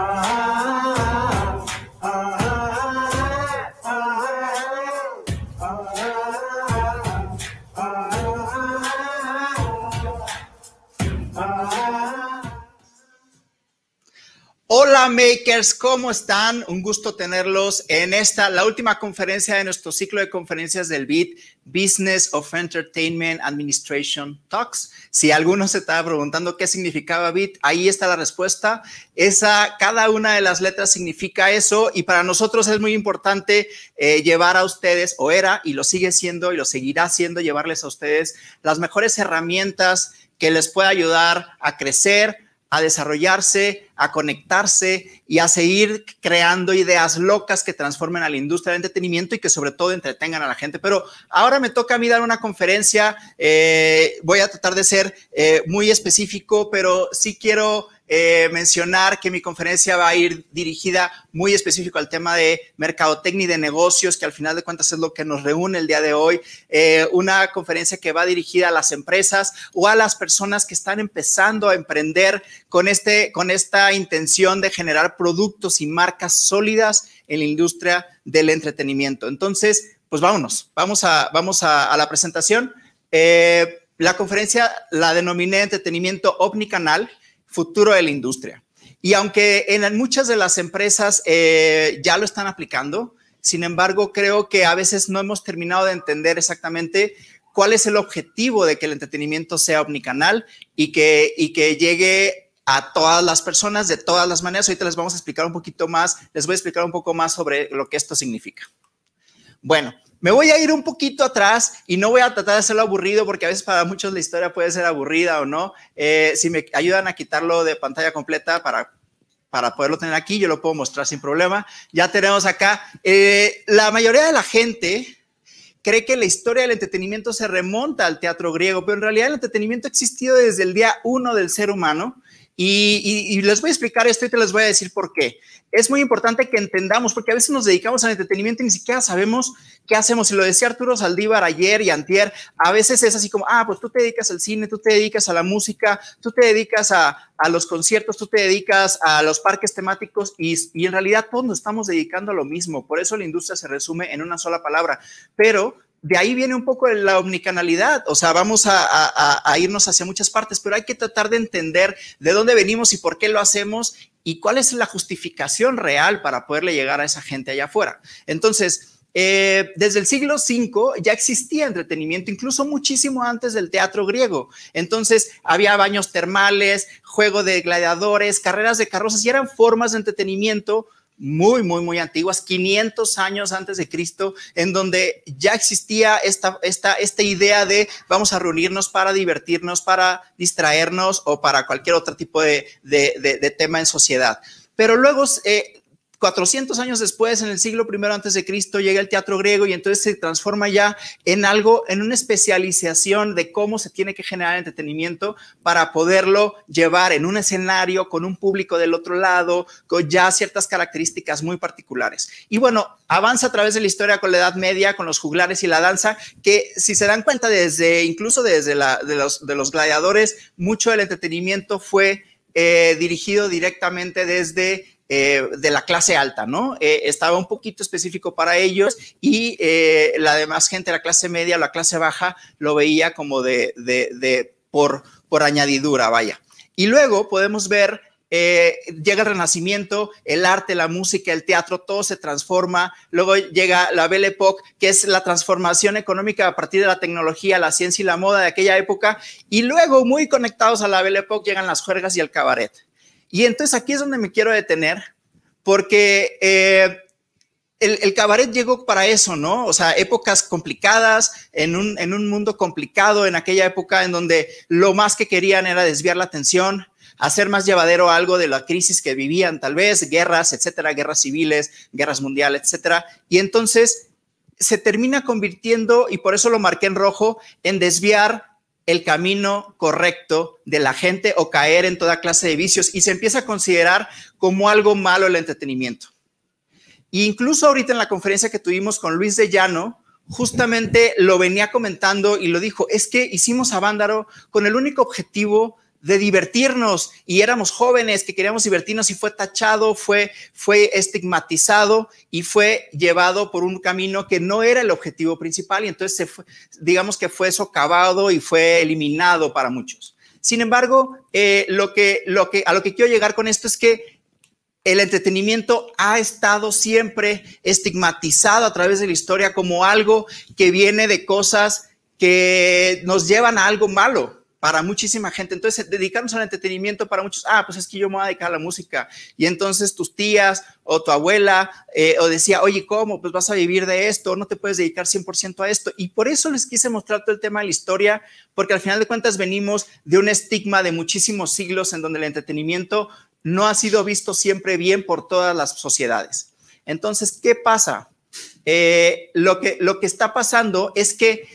Uh... makers, ¿cómo están? Un gusto tenerlos en esta, la última conferencia de nuestro ciclo de conferencias del BIT, Business of Entertainment Administration Talks. Si alguno se estaba preguntando qué significaba BIT, ahí está la respuesta. Cada una de las letras significa eso y para nosotros es muy importante eh, llevar a ustedes, o era y lo sigue siendo y lo seguirá siendo, llevarles a ustedes las mejores herramientas que les pueda ayudar a crecer, a desarrollarse, a conectarse y a seguir creando ideas locas que transformen a la industria del entretenimiento y que sobre todo entretengan a la gente. Pero ahora me toca a mí dar una conferencia, eh, voy a tratar de ser eh, muy específico, pero sí quiero eh, mencionar que mi conferencia va a ir dirigida muy específico al tema de mercadotecnia y de negocios, que al final de cuentas es lo que nos reúne el día de hoy. Eh, una conferencia que va dirigida a las empresas o a las personas que están empezando a emprender con, este, con esta intención de generar productos y marcas sólidas en la industria del entretenimiento. Entonces, pues vámonos, vamos a, vamos a, la presentación. Eh, la conferencia la denominé Entretenimiento Omnicanal futuro de la industria. Y aunque en muchas de las empresas eh, ya lo están aplicando, sin embargo, creo que a veces no hemos terminado de entender exactamente cuál es el objetivo de que el entretenimiento sea omnicanal y que, y que llegue a todas las personas de todas las maneras. Ahorita les vamos a explicar un poquito más, les voy a explicar un poco más sobre lo que esto significa. Bueno, me voy a ir un poquito atrás y no voy a tratar de hacerlo aburrido porque a veces para muchos la historia puede ser aburrida o no. Eh, si me ayudan a quitarlo de pantalla completa para, para poderlo tener aquí, yo lo puedo mostrar sin problema. Ya tenemos acá. Eh, la mayoría de la gente cree que la historia del entretenimiento se remonta al teatro griego, pero en realidad el entretenimiento ha existido desde el día uno del ser humano y, les voy a explicar esto y te les voy a decir por qué. Es muy importante que entendamos, porque a veces nos dedicamos al entretenimiento y ni siquiera sabemos qué hacemos. Y lo decía Arturo Saldívar ayer y antier, a veces es así como, ah, pues tú te dedicas al cine, tú te dedicas a la música, tú te dedicas a, a los conciertos, tú te dedicas a los parques temáticos y, y en realidad todos nos estamos dedicando a lo mismo. Por eso la industria se resume en una sola palabra. Pero de ahí viene un poco la omnicanalidad, o sea, vamos a, irnos hacia muchas partes, pero hay que tratar de entender de dónde venimos y por qué lo hacemos y cuál es la justificación real para poderle llegar a esa gente allá afuera. Entonces, eh, desde el siglo V ya existía entretenimiento, incluso muchísimo antes del teatro griego. Entonces, había baños termales, juego de gladiadores, carreras de carrozas y eran formas de entretenimiento muy, muy, muy antiguas, 500 años antes de Cristo, en donde ya existía esta, esta, esta idea de vamos a reunirnos para divertirnos, para distraernos o para cualquier otro tipo de, de, tema en sociedad. Pero luego eh, 400 años después, en el siglo I antes de Cristo, llega el teatro griego y entonces se transforma ya en algo, en una especialización de cómo se tiene que generar entretenimiento para poderlo llevar en un escenario con un público del otro lado, con ya ciertas características muy particulares. Y bueno, avanza a través de la historia con la Edad Media, con los juglares y la danza, que si se dan cuenta desde, incluso desde los, de los gladiadores, mucho del entretenimiento fue eh, dirigido directamente desde eh, de la clase alta, ¿no? Eh, estaba un poquito específico para ellos y eh, la demás gente, la clase media, la clase baja, lo veía como de, de, por, por añadidura, vaya. Y luego podemos ver llega el renacimiento, el arte, la música, el teatro, todo se transforma. Luego llega la Belle Époque, que es la transformación económica a partir de la tecnología, la ciencia y la moda de aquella época. Y luego, muy conectados a la Belle Époque, llegan las juergas y el cabaret. Y entonces aquí es donde me quiero detener, porque eh, el, cabaret llegó para eso, ¿no? O sea, épocas complicadas, en un, en un mundo complicado, en aquella época en donde lo más que querían era desviar la atención, hacer más llevadero algo de la crisis que vivían, tal vez, guerras, etcétera, guerras civiles, guerras mundiales, etcétera. Y entonces se termina convirtiendo, y por eso lo marqué en rojo, en desviar el camino correcto de la gente o caer en toda clase de vicios y se empieza a considerar como algo malo el entretenimiento. E incluso ahorita en la conferencia que tuvimos con Luis de Llano, justamente lo venía comentando y lo dijo, es que hicimos a Vándaro con el único objetivo de divertirnos y éramos jóvenes que queríamos divertirnos y fue tachado, fue, fue estigmatizado y fue llevado por un camino que no era el objetivo principal y entonces se fue, digamos que fue socavado y fue eliminado para muchos. Sin embargo, eh, lo que, lo que, a lo que quiero llegar con esto es que el entretenimiento ha estado siempre estigmatizado a través de la historia como algo que viene de cosas que nos llevan a algo malo para muchísima gente. Entonces, dedicarnos al entretenimiento para muchos, ah, pues es que yo me voy a dedicar a la música. Y entonces tus tías o tu abuela eh, o decía, oye, ¿cómo? Pues vas a vivir de esto, no te puedes dedicar 100% a esto. Y por eso les quise mostrar todo el tema de la historia, porque al final de cuentas venimos de un estigma de muchísimos siglos en donde el entretenimiento no ha sido visto siempre bien por todas las sociedades. Entonces, ¿qué pasa? Eh, lo, que, lo que está pasando es que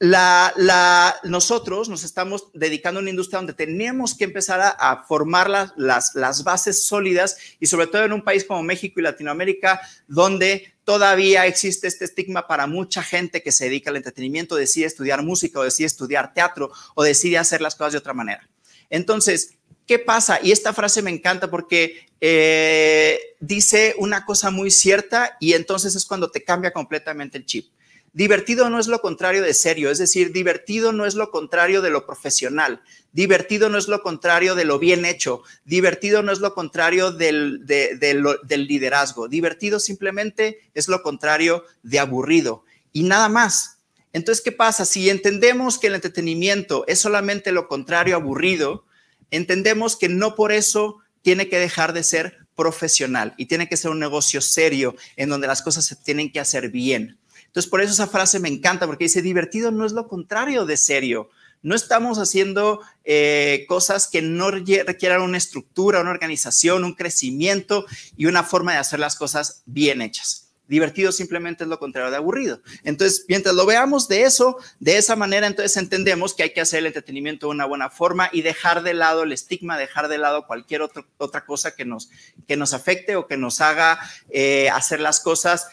la, nosotros nos estamos dedicando a una industria donde tenemos que empezar a, formar las, bases sólidas y sobre todo en un país como México y Latinoamérica, donde todavía existe este estigma para mucha gente que se dedica al entretenimiento, decide estudiar música o decide estudiar teatro o decide hacer las cosas de otra manera. Entonces, ¿qué pasa? Y esta frase me encanta porque eh, dice una cosa muy cierta y entonces es cuando te cambia completamente el chip. Divertido no es lo contrario de serio, es decir, divertido no es lo contrario de lo profesional, divertido no es lo contrario de lo bien hecho, divertido no es lo contrario del, del liderazgo, divertido simplemente es lo contrario de aburrido y nada más. Entonces, ¿qué pasa? Si entendemos que el entretenimiento es solamente lo contrario aburrido, entendemos que no por eso tiene que dejar de ser profesional y tiene que ser un negocio serio en donde las cosas se tienen que hacer bien. Entonces, por eso esa frase me encanta, porque dice, divertido no es lo contrario de serio. No estamos haciendo eh, cosas que no requieran una estructura, una organización, un crecimiento y una forma de hacer las cosas bien hechas. Divertido simplemente es lo contrario de aburrido. Entonces, mientras lo veamos de eso, de esa manera, entonces entendemos que hay que hacer el entretenimiento de una buena forma y dejar de lado el estigma, dejar de lado cualquier otra cosa que nos, que nos afecte o que nos haga eh, hacer las cosas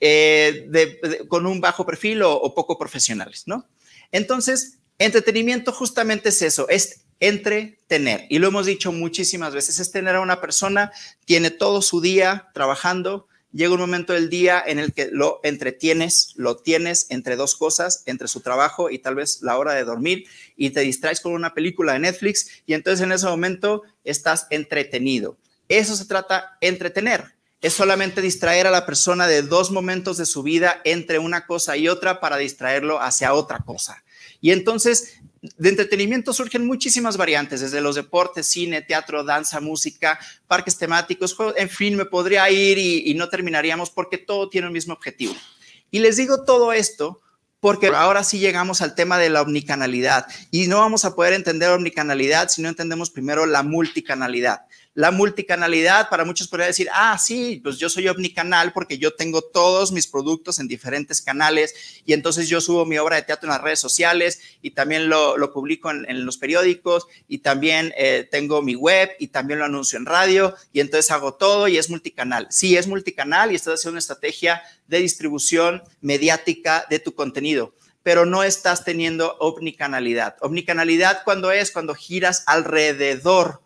eh, con un bajo perfil o, poco profesionales, ¿no? Entonces, entretenimiento justamente es eso, es entretener. Y lo hemos dicho muchísimas veces, es tener a una persona, tiene todo su día trabajando, llega un momento del día en el que lo entretienes, lo tienes entre dos cosas, entre su trabajo y tal vez la hora de dormir, y te distraes con una película de Netflix y entonces en ese momento estás entretenido. Eso se trata, entretener es solamente distraer a la persona de dos momentos de su vida entre una cosa y otra para distraerlo hacia otra cosa. Y entonces, de entretenimiento surgen muchísimas variantes, desde los deportes, cine, teatro, danza, música, parques temáticos, en fin, me podría ir y, y no terminaríamos porque todo tiene el mismo objetivo. Y les digo todo esto porque ahora sí llegamos al tema de la omnicanalidad y no vamos a poder entender omnicanalidad si no entendemos primero la multicanalidad. La multicanalidad, para muchos podría decir, ah, sí, pues yo soy omnicanal porque yo tengo todos mis productos en diferentes canales y entonces yo subo mi obra de teatro en las redes sociales y también lo, publico en, los periódicos y también eh, tengo mi web y también lo anuncio en radio y entonces hago todo y es multicanal. Sí, es multicanal y estás haciendo una estrategia de distribución mediática de tu contenido pero no estás teniendo omnicanalidad. Omnicanalidad cuando es cuando giras alrededor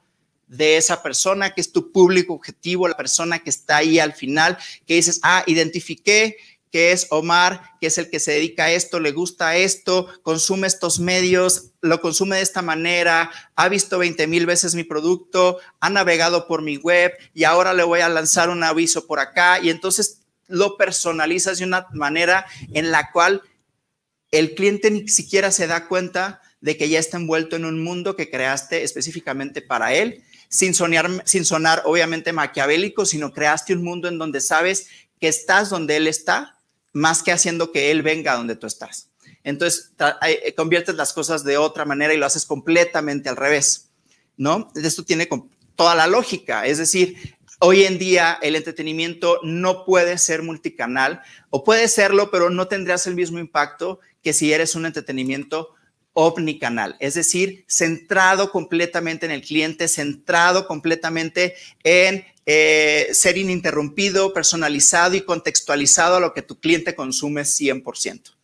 de esa persona que es tu público objetivo, la persona que está ahí al final, que dices, ah, identifiqué que es Omar, que es el que se dedica a esto, le gusta esto, consume estos medios, lo consume de esta manera, ha visto 20 mil veces mi producto, ha navegado por mi web y ahora le voy a lanzar un aviso por acá y entonces lo personalizas de una manera en la cual el cliente ni siquiera se da cuenta de que ya está envuelto en un mundo que creaste específicamente para él sin, sin sonar obviamente maquiavélico, sino creaste un mundo en donde sabes que estás donde él está, más que haciendo que él venga donde tú estás. Entonces, eh, conviertes las cosas de otra manera y lo haces completamente al revés, ¿no? Esto tiene toda la lógica, es decir, hoy en día el entretenimiento no puede ser multicanal o puede serlo, pero no tendrías el mismo impacto que si eres un entretenimiento omnicanal, es decir, centrado completamente en el cliente, centrado completamente en eh, ser ininterrumpido, personalizado y contextualizado a lo que tu cliente consume 100%.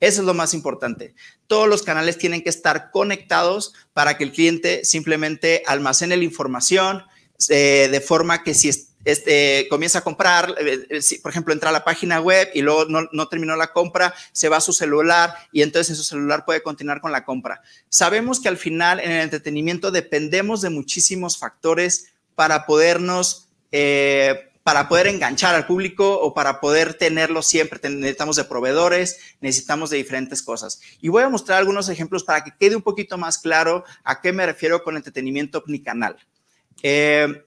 Eso es lo más importante. Todos los canales tienen que estar conectados para que el cliente simplemente almacene la información eh, de forma que si este, comienza a comprar, eh, eh, por ejemplo, entra a la página web y luego no, terminó la compra, se va a su celular y entonces en su celular puede continuar con la compra. Sabemos que al final en el entretenimiento dependemos de muchísimos factores para podernos... Eh, para poder enganchar al público o para poder tenerlo siempre. Necesitamos de proveedores, necesitamos de diferentes cosas. Y voy a mostrar algunos ejemplos para que quede un poquito más claro a qué me refiero con entretenimiento omnicanal. Eh,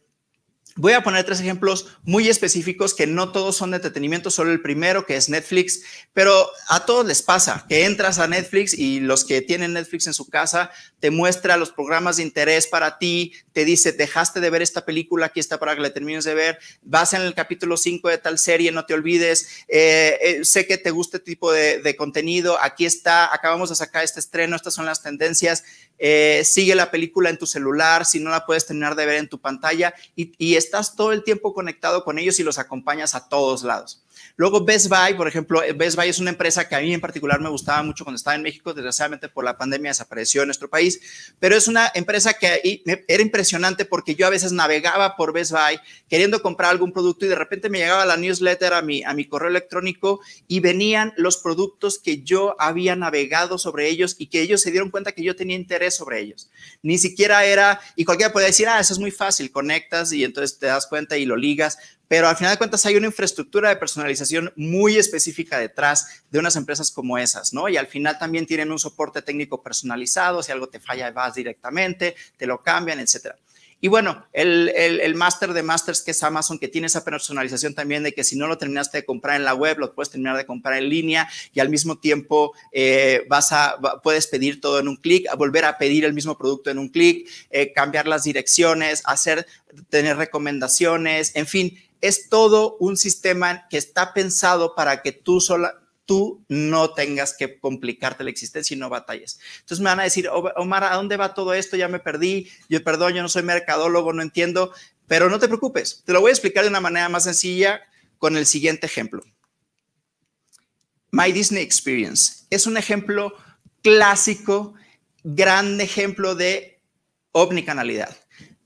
Voy a poner tres ejemplos muy específicos que no todos son de entretenimiento, solo el primero que es Netflix, pero a todos les pasa que entras a Netflix y los que tienen Netflix en su casa te muestra los programas de interés para ti, te dice, dejaste de ver esta película, aquí está para que la termines de ver, vas en el capítulo 5 de tal serie, no te olvides, eh, eh, sé que te gusta este tipo de, de contenido, aquí está, acabamos de sacar este estreno, estas son las tendencias eh, sigue la película en tu celular, si no la puedes terminar de ver en tu pantalla y, estás todo el tiempo conectado con ellos y los acompañas a todos lados. Luego Best Buy, por ejemplo, Best Buy es una empresa que a mí en particular me gustaba mucho cuando estaba en México, desgraciadamente por la pandemia desapareció en nuestro país, pero es una empresa que era impresionante porque yo a veces navegaba por Best Buy queriendo comprar algún producto y de repente me llegaba la newsletter a mi, a mi correo electrónico y venían los productos que yo había navegado sobre ellos y que ellos se dieron cuenta que yo tenía interés sobre ellos. Ni siquiera era, y cualquiera podía decir, ah, eso es muy fácil, conectas y entonces te das cuenta y lo ligas, pero al final de cuentas hay una infraestructura de personalización muy específica detrás de unas empresas como esas, ¿no? Y al final también tienen un soporte técnico personalizado, si algo te falla vas directamente, te lo cambian, etcétera. Y bueno, el, el, el máster de masters que es Amazon, que tiene esa personalización también de que si no lo terminaste de comprar en la web, lo puedes terminar de comprar en línea y al mismo tiempo eh, vas a, puedes pedir todo en un clic, volver a pedir el mismo producto en un clic, eh, cambiar las direcciones, hacer, tener recomendaciones, en fin, es todo un sistema que está pensado para que tú sola, tú no tengas que complicarte la existencia y no batalles. Entonces me van a decir, Omar, ¿a dónde va todo esto? Ya me perdí, yo perdón, yo no soy mercadólogo, no entiendo, pero no te preocupes, te lo voy a explicar de una manera más sencilla con el siguiente ejemplo. My Disney Experience es un ejemplo clásico, gran ejemplo de omnicanalidad.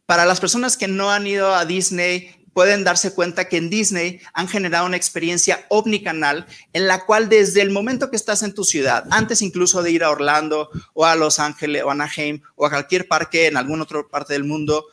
Para las personas que no han ido a Disney, pueden darse cuenta que en Disney han generado una experiencia omnicanal en la cual desde el momento que estás en tu ciudad, antes incluso de ir a Orlando o a Los Ángeles o a Anaheim o a cualquier parque en alguna otra parte del mundo,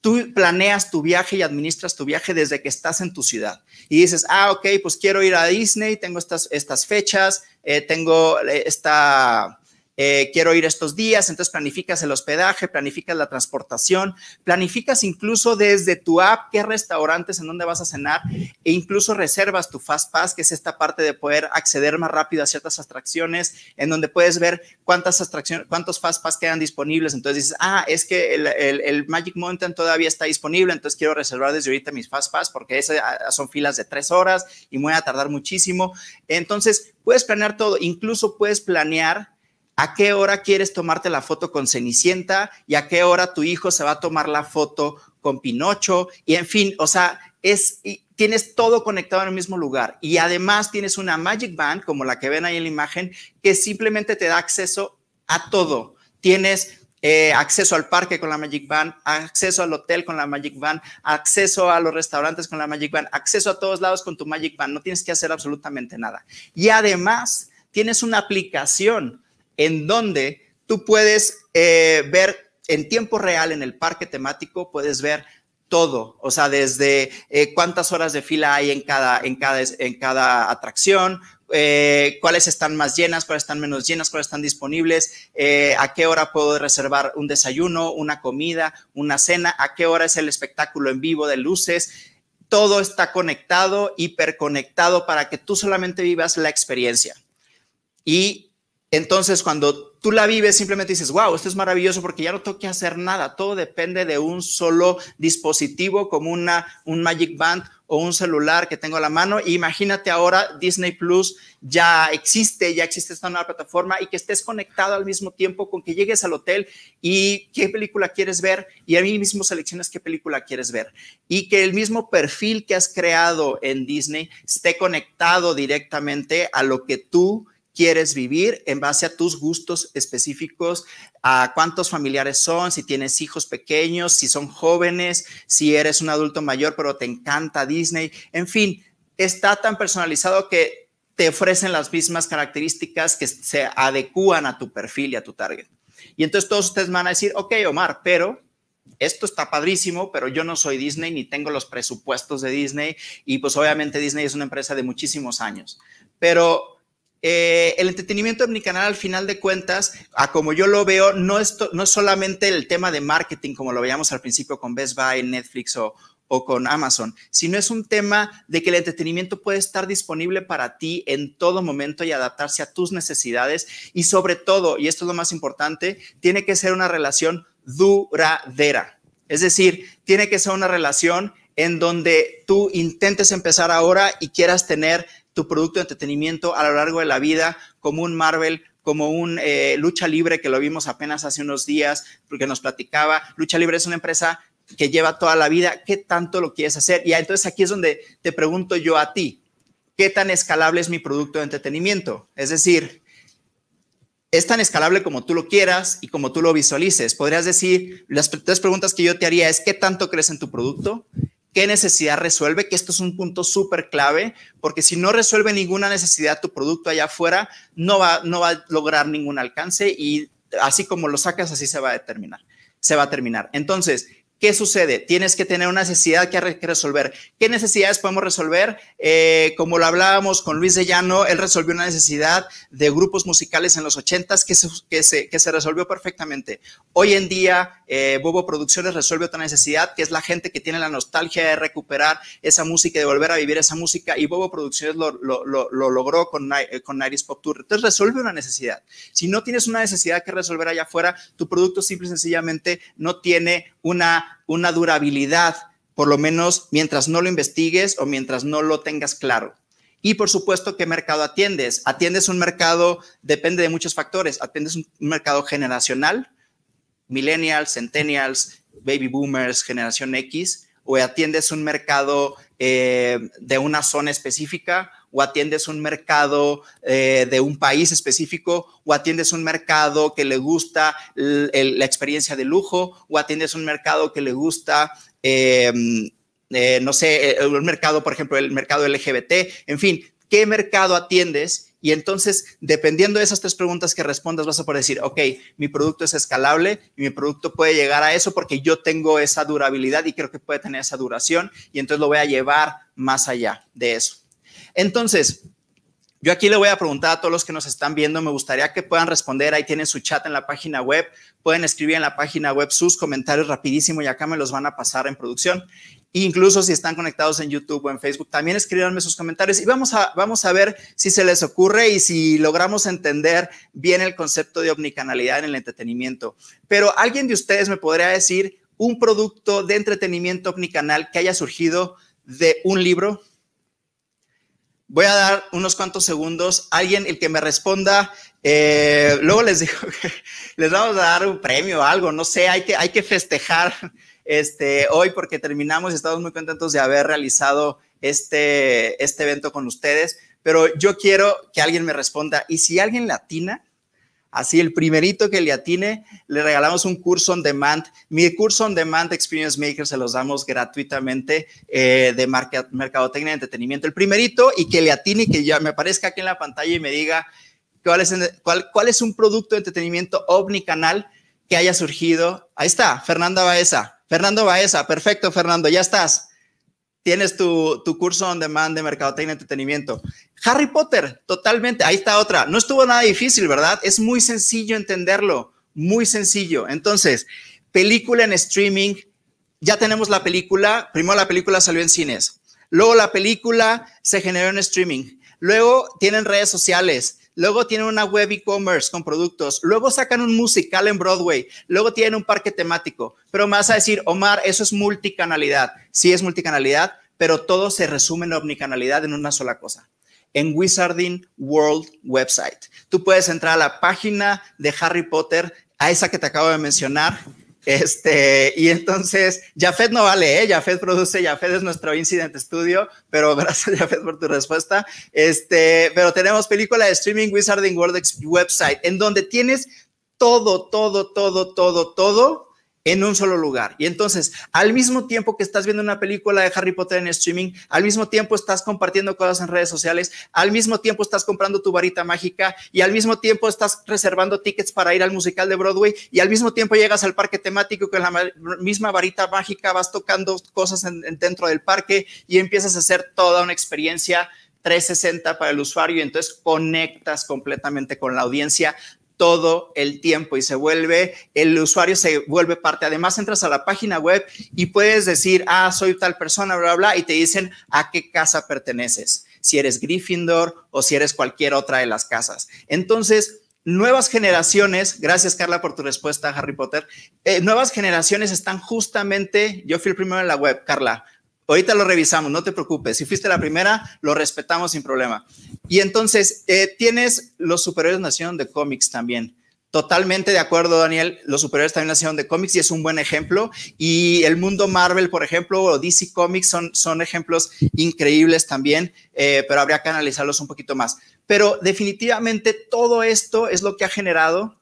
tú planeas tu viaje y administras tu viaje desde que estás en tu ciudad. Y dices, ah, ok, pues quiero ir a Disney, tengo estas, estas fechas, eh, tengo eh, esta eh, quiero ir estos días, entonces planificas el hospedaje, planificas la transportación, planificas incluso desde tu app qué restaurantes en dónde vas a cenar e incluso reservas tu Fast Pass, que es esta parte de poder acceder más rápido a ciertas atracciones, en donde puedes ver cuántas atracciones, cuántos Fast Pass quedan disponibles. Entonces dices, ah, es que el, Magic Mountain todavía está disponible, entonces quiero reservar desde ahorita mis Fast Pass porque esas ah, son filas de tres horas y me voy a tardar muchísimo. Entonces, puedes planear todo, incluso puedes planear a qué hora quieres tomarte la foto con Cenicienta y a qué hora tu hijo se va a tomar la foto con Pinocho y en fin, o sea, es tienes todo conectado en el mismo lugar y además tienes una Magic Band como la que ven ahí en la imagen que simplemente te da acceso a todo. Tienes eh, acceso al parque con la Magic Band, acceso al hotel con la Magic Band, acceso a los restaurantes con la Magic Band, acceso a todos lados con tu Magic Band. No tienes que hacer absolutamente nada. Y además tienes una aplicación en donde tú puedes eh, ver en tiempo real en el parque temático, puedes ver todo, o sea, desde eh, cuántas horas de fila hay en cada, en cada, en cada atracción, eh, cuáles están más llenas, cuáles están menos llenas, cuáles están disponibles, a qué hora puedo reservar un desayuno, una comida, una cena, a qué hora es el espectáculo en vivo de luces. Todo está conectado, hiperconectado para que tú solamente vivas la experiencia. Y entonces, cuando tú la vives, simplemente dices, wow, esto es maravilloso porque ya no tengo que hacer nada. Todo depende de un solo dispositivo como una, un Magic Band o un celular que tengo a la mano. imagínate ahora Disney Plus ya existe, ya existe esta nueva plataforma y que estés conectado al mismo tiempo con que llegues al hotel y qué película quieres ver y a mí mismo selecciones qué película quieres ver y que el mismo perfil que has creado en Disney esté conectado directamente a lo que tú quieres vivir en base a tus gustos específicos, a cuántos familiares son, si tienes hijos pequeños, si son jóvenes, si eres un adulto mayor pero te encanta Disney, en fin, está tan personalizado que te ofrecen las mismas características que se adecúan a tu perfil y a tu target. Y entonces todos ustedes van a decir, ok, Omar, pero esto está padrísimo, pero yo no soy Disney ni tengo los presupuestos de Disney y pues obviamente Disney es una empresa de muchísimos años. Pero eh, el entretenimiento omnicanal al final de cuentas, a como yo lo veo, no es, no es solamente el tema de marketing como lo veíamos al principio con Best Buy, Netflix o, o con Amazon, sino es un tema de que el entretenimiento puede estar disponible para ti en todo momento y adaptarse a tus necesidades y sobre todo, y esto es lo más importante, tiene que ser una relación duradera. Es decir, tiene que ser una relación en donde tú intentes empezar ahora y quieras tener tu producto de entretenimiento a lo largo de la vida, como un Marvel, como un eh, lucha libre que lo vimos apenas hace unos días, porque nos platicaba. Lucha libre es una empresa que lleva toda la vida. ¿Qué tanto lo quieres hacer? Y entonces aquí es donde te pregunto yo a ti, ¿qué tan escalable es mi producto de entretenimiento? Es decir, es tan escalable como tú lo quieras y como tú lo visualices. Podrías decir, las tres preguntas que yo te haría es, ¿qué tanto crees en tu producto? Qué necesidad resuelve, que esto es un punto súper clave, porque si no resuelve ninguna necesidad tu producto allá afuera, no va, no va a lograr ningún alcance y así como lo sacas, así se va a determinar, se va a terminar. Entonces, ¿Qué sucede? Tienes que tener una necesidad que resolver. ¿Qué necesidades podemos resolver? Eh, como lo hablábamos con Luis de Llano, él resolvió una necesidad de grupos musicales en los ochentas que se, que se, que se resolvió perfectamente. Hoy en día, eh, Bobo Producciones resuelve otra necesidad, que es la gente que tiene la nostalgia de recuperar esa música de volver a vivir esa música, y Bobo Producciones lo, lo, lo, logró con, eh, con Iris Pop Tour. Entonces, resuelve una necesidad. Si no tienes una necesidad que resolver allá afuera, tu producto simple y sencillamente no tiene una, una durabilidad, por lo menos mientras no lo investigues o mientras no lo tengas claro. Y por supuesto, ¿qué mercado atiendes? Atiendes un mercado, depende de muchos factores, atiendes un mercado generacional, millennials, centennials, baby boomers, generación X, o atiendes un mercado eh, de una zona específica, o atiendes un mercado eh, de un país específico, o atiendes un mercado que le gusta la experiencia de lujo, o atiendes un mercado que le gusta, em, eh, no sé, un mercado, por ejemplo, el mercado LGBT, en fin, ¿qué mercado atiendes? Y entonces, dependiendo de esas tres preguntas que respondas, vas a poder decir, ok, mi producto es escalable y mi producto puede llegar a eso porque yo tengo esa durabilidad y creo que puede tener esa duración y entonces lo voy a llevar más allá de eso. Entonces, yo aquí le voy a preguntar a todos los que nos están viendo, me gustaría que puedan responder, ahí tienen su chat en la página web, pueden escribir en la página web sus comentarios rapidísimo y acá me los van a pasar en producción. Incluso si están conectados en YouTube o en Facebook, también escríbanme sus comentarios y vamos a, vamos a ver si se les ocurre y si logramos entender bien el concepto de omnicanalidad en el entretenimiento. Pero alguien de ustedes me podría decir un producto de entretenimiento omnicanal que haya surgido de un libro, Voy a dar unos cuantos segundos. Alguien, el que me responda, eh, luego les digo que les vamos a dar un premio o algo, no sé, hay que, hay que festejar este, hoy porque terminamos y estamos muy contentos de haber realizado este, este evento con ustedes, pero yo quiero que alguien me responda y si alguien latina, Así, el primerito que le atine, le regalamos un curso on demand. Mi curso on demand Experience Maker se los damos gratuitamente eh, de mercadotecnia y entretenimiento. El primerito y que le atine que ya me aparezca aquí en la pantalla y me diga cuál es, cuál es un producto de entretenimiento omnicanal que haya surgido. Ahí está, Fernanda Baeza. Fernando Baeza, perfecto, Fernando, ya estás tienes tu, curso on demand de mercadotecnia y entretenimiento. Harry Potter, totalmente. Ahí está otra. No estuvo nada difícil, ¿verdad? Es muy sencillo entenderlo. Muy sencillo. Entonces, película en streaming. Ya tenemos la película. Primero la película salió en cines. Luego la película se generó en streaming. Luego tienen redes sociales. Luego tienen una web e-commerce con productos. Luego sacan un musical en Broadway. Luego tienen un parque temático. Pero me vas a decir, Omar, eso es multicanalidad. Sí es multicanalidad, pero todo se resume en omnicanalidad en una sola cosa. En Wizarding World website. Tú puedes entrar a la página de Harry Potter, a esa que te acabo de mencionar, Este, y entonces, Jafet no vale, ¿eh? Jafet produce, Jafet es nuestro Incident Studio, pero gracias, Jafet, por tu respuesta. Este, pero tenemos película de streaming Wizarding World website, en donde tienes todo, todo, todo, todo, todo en un solo lugar. Y entonces, al mismo tiempo que estás viendo una película de Harry Potter en streaming, al mismo tiempo estás compartiendo cosas en redes sociales, al mismo tiempo estás comprando tu varita mágica y al mismo tiempo estás reservando tickets para ir al musical de Broadway y al mismo tiempo llegas al parque temático con la misma varita mágica, vas tocando cosas dentro del parque y empiezas a hacer toda una experiencia 360 para el usuario y entonces conectas completamente con la audiencia todo el tiempo y se vuelve, el usuario se vuelve parte. Además, entras a la página web y puedes decir, ah, soy tal persona, bla, bla, y te dicen a qué casa perteneces, si eres Gryffindor o si eres cualquier otra de las casas. Entonces, nuevas generaciones, gracias Carla por tu respuesta, Harry Potter, eh, nuevas generaciones están justamente, yo fui el primero en la web, Carla, Ahorita lo revisamos, no te preocupes. Si fuiste la primera, lo respetamos sin problema. Y entonces, eh, tienes los superiores nacieron de cómics también. Totalmente de acuerdo, Daniel. Los superiores también nacieron de cómics y es un buen ejemplo. Y el mundo Marvel, por ejemplo, o DC Comics son, son ejemplos increíbles también, eh, pero habría que analizarlos un poquito más. Pero definitivamente todo esto es lo que ha generado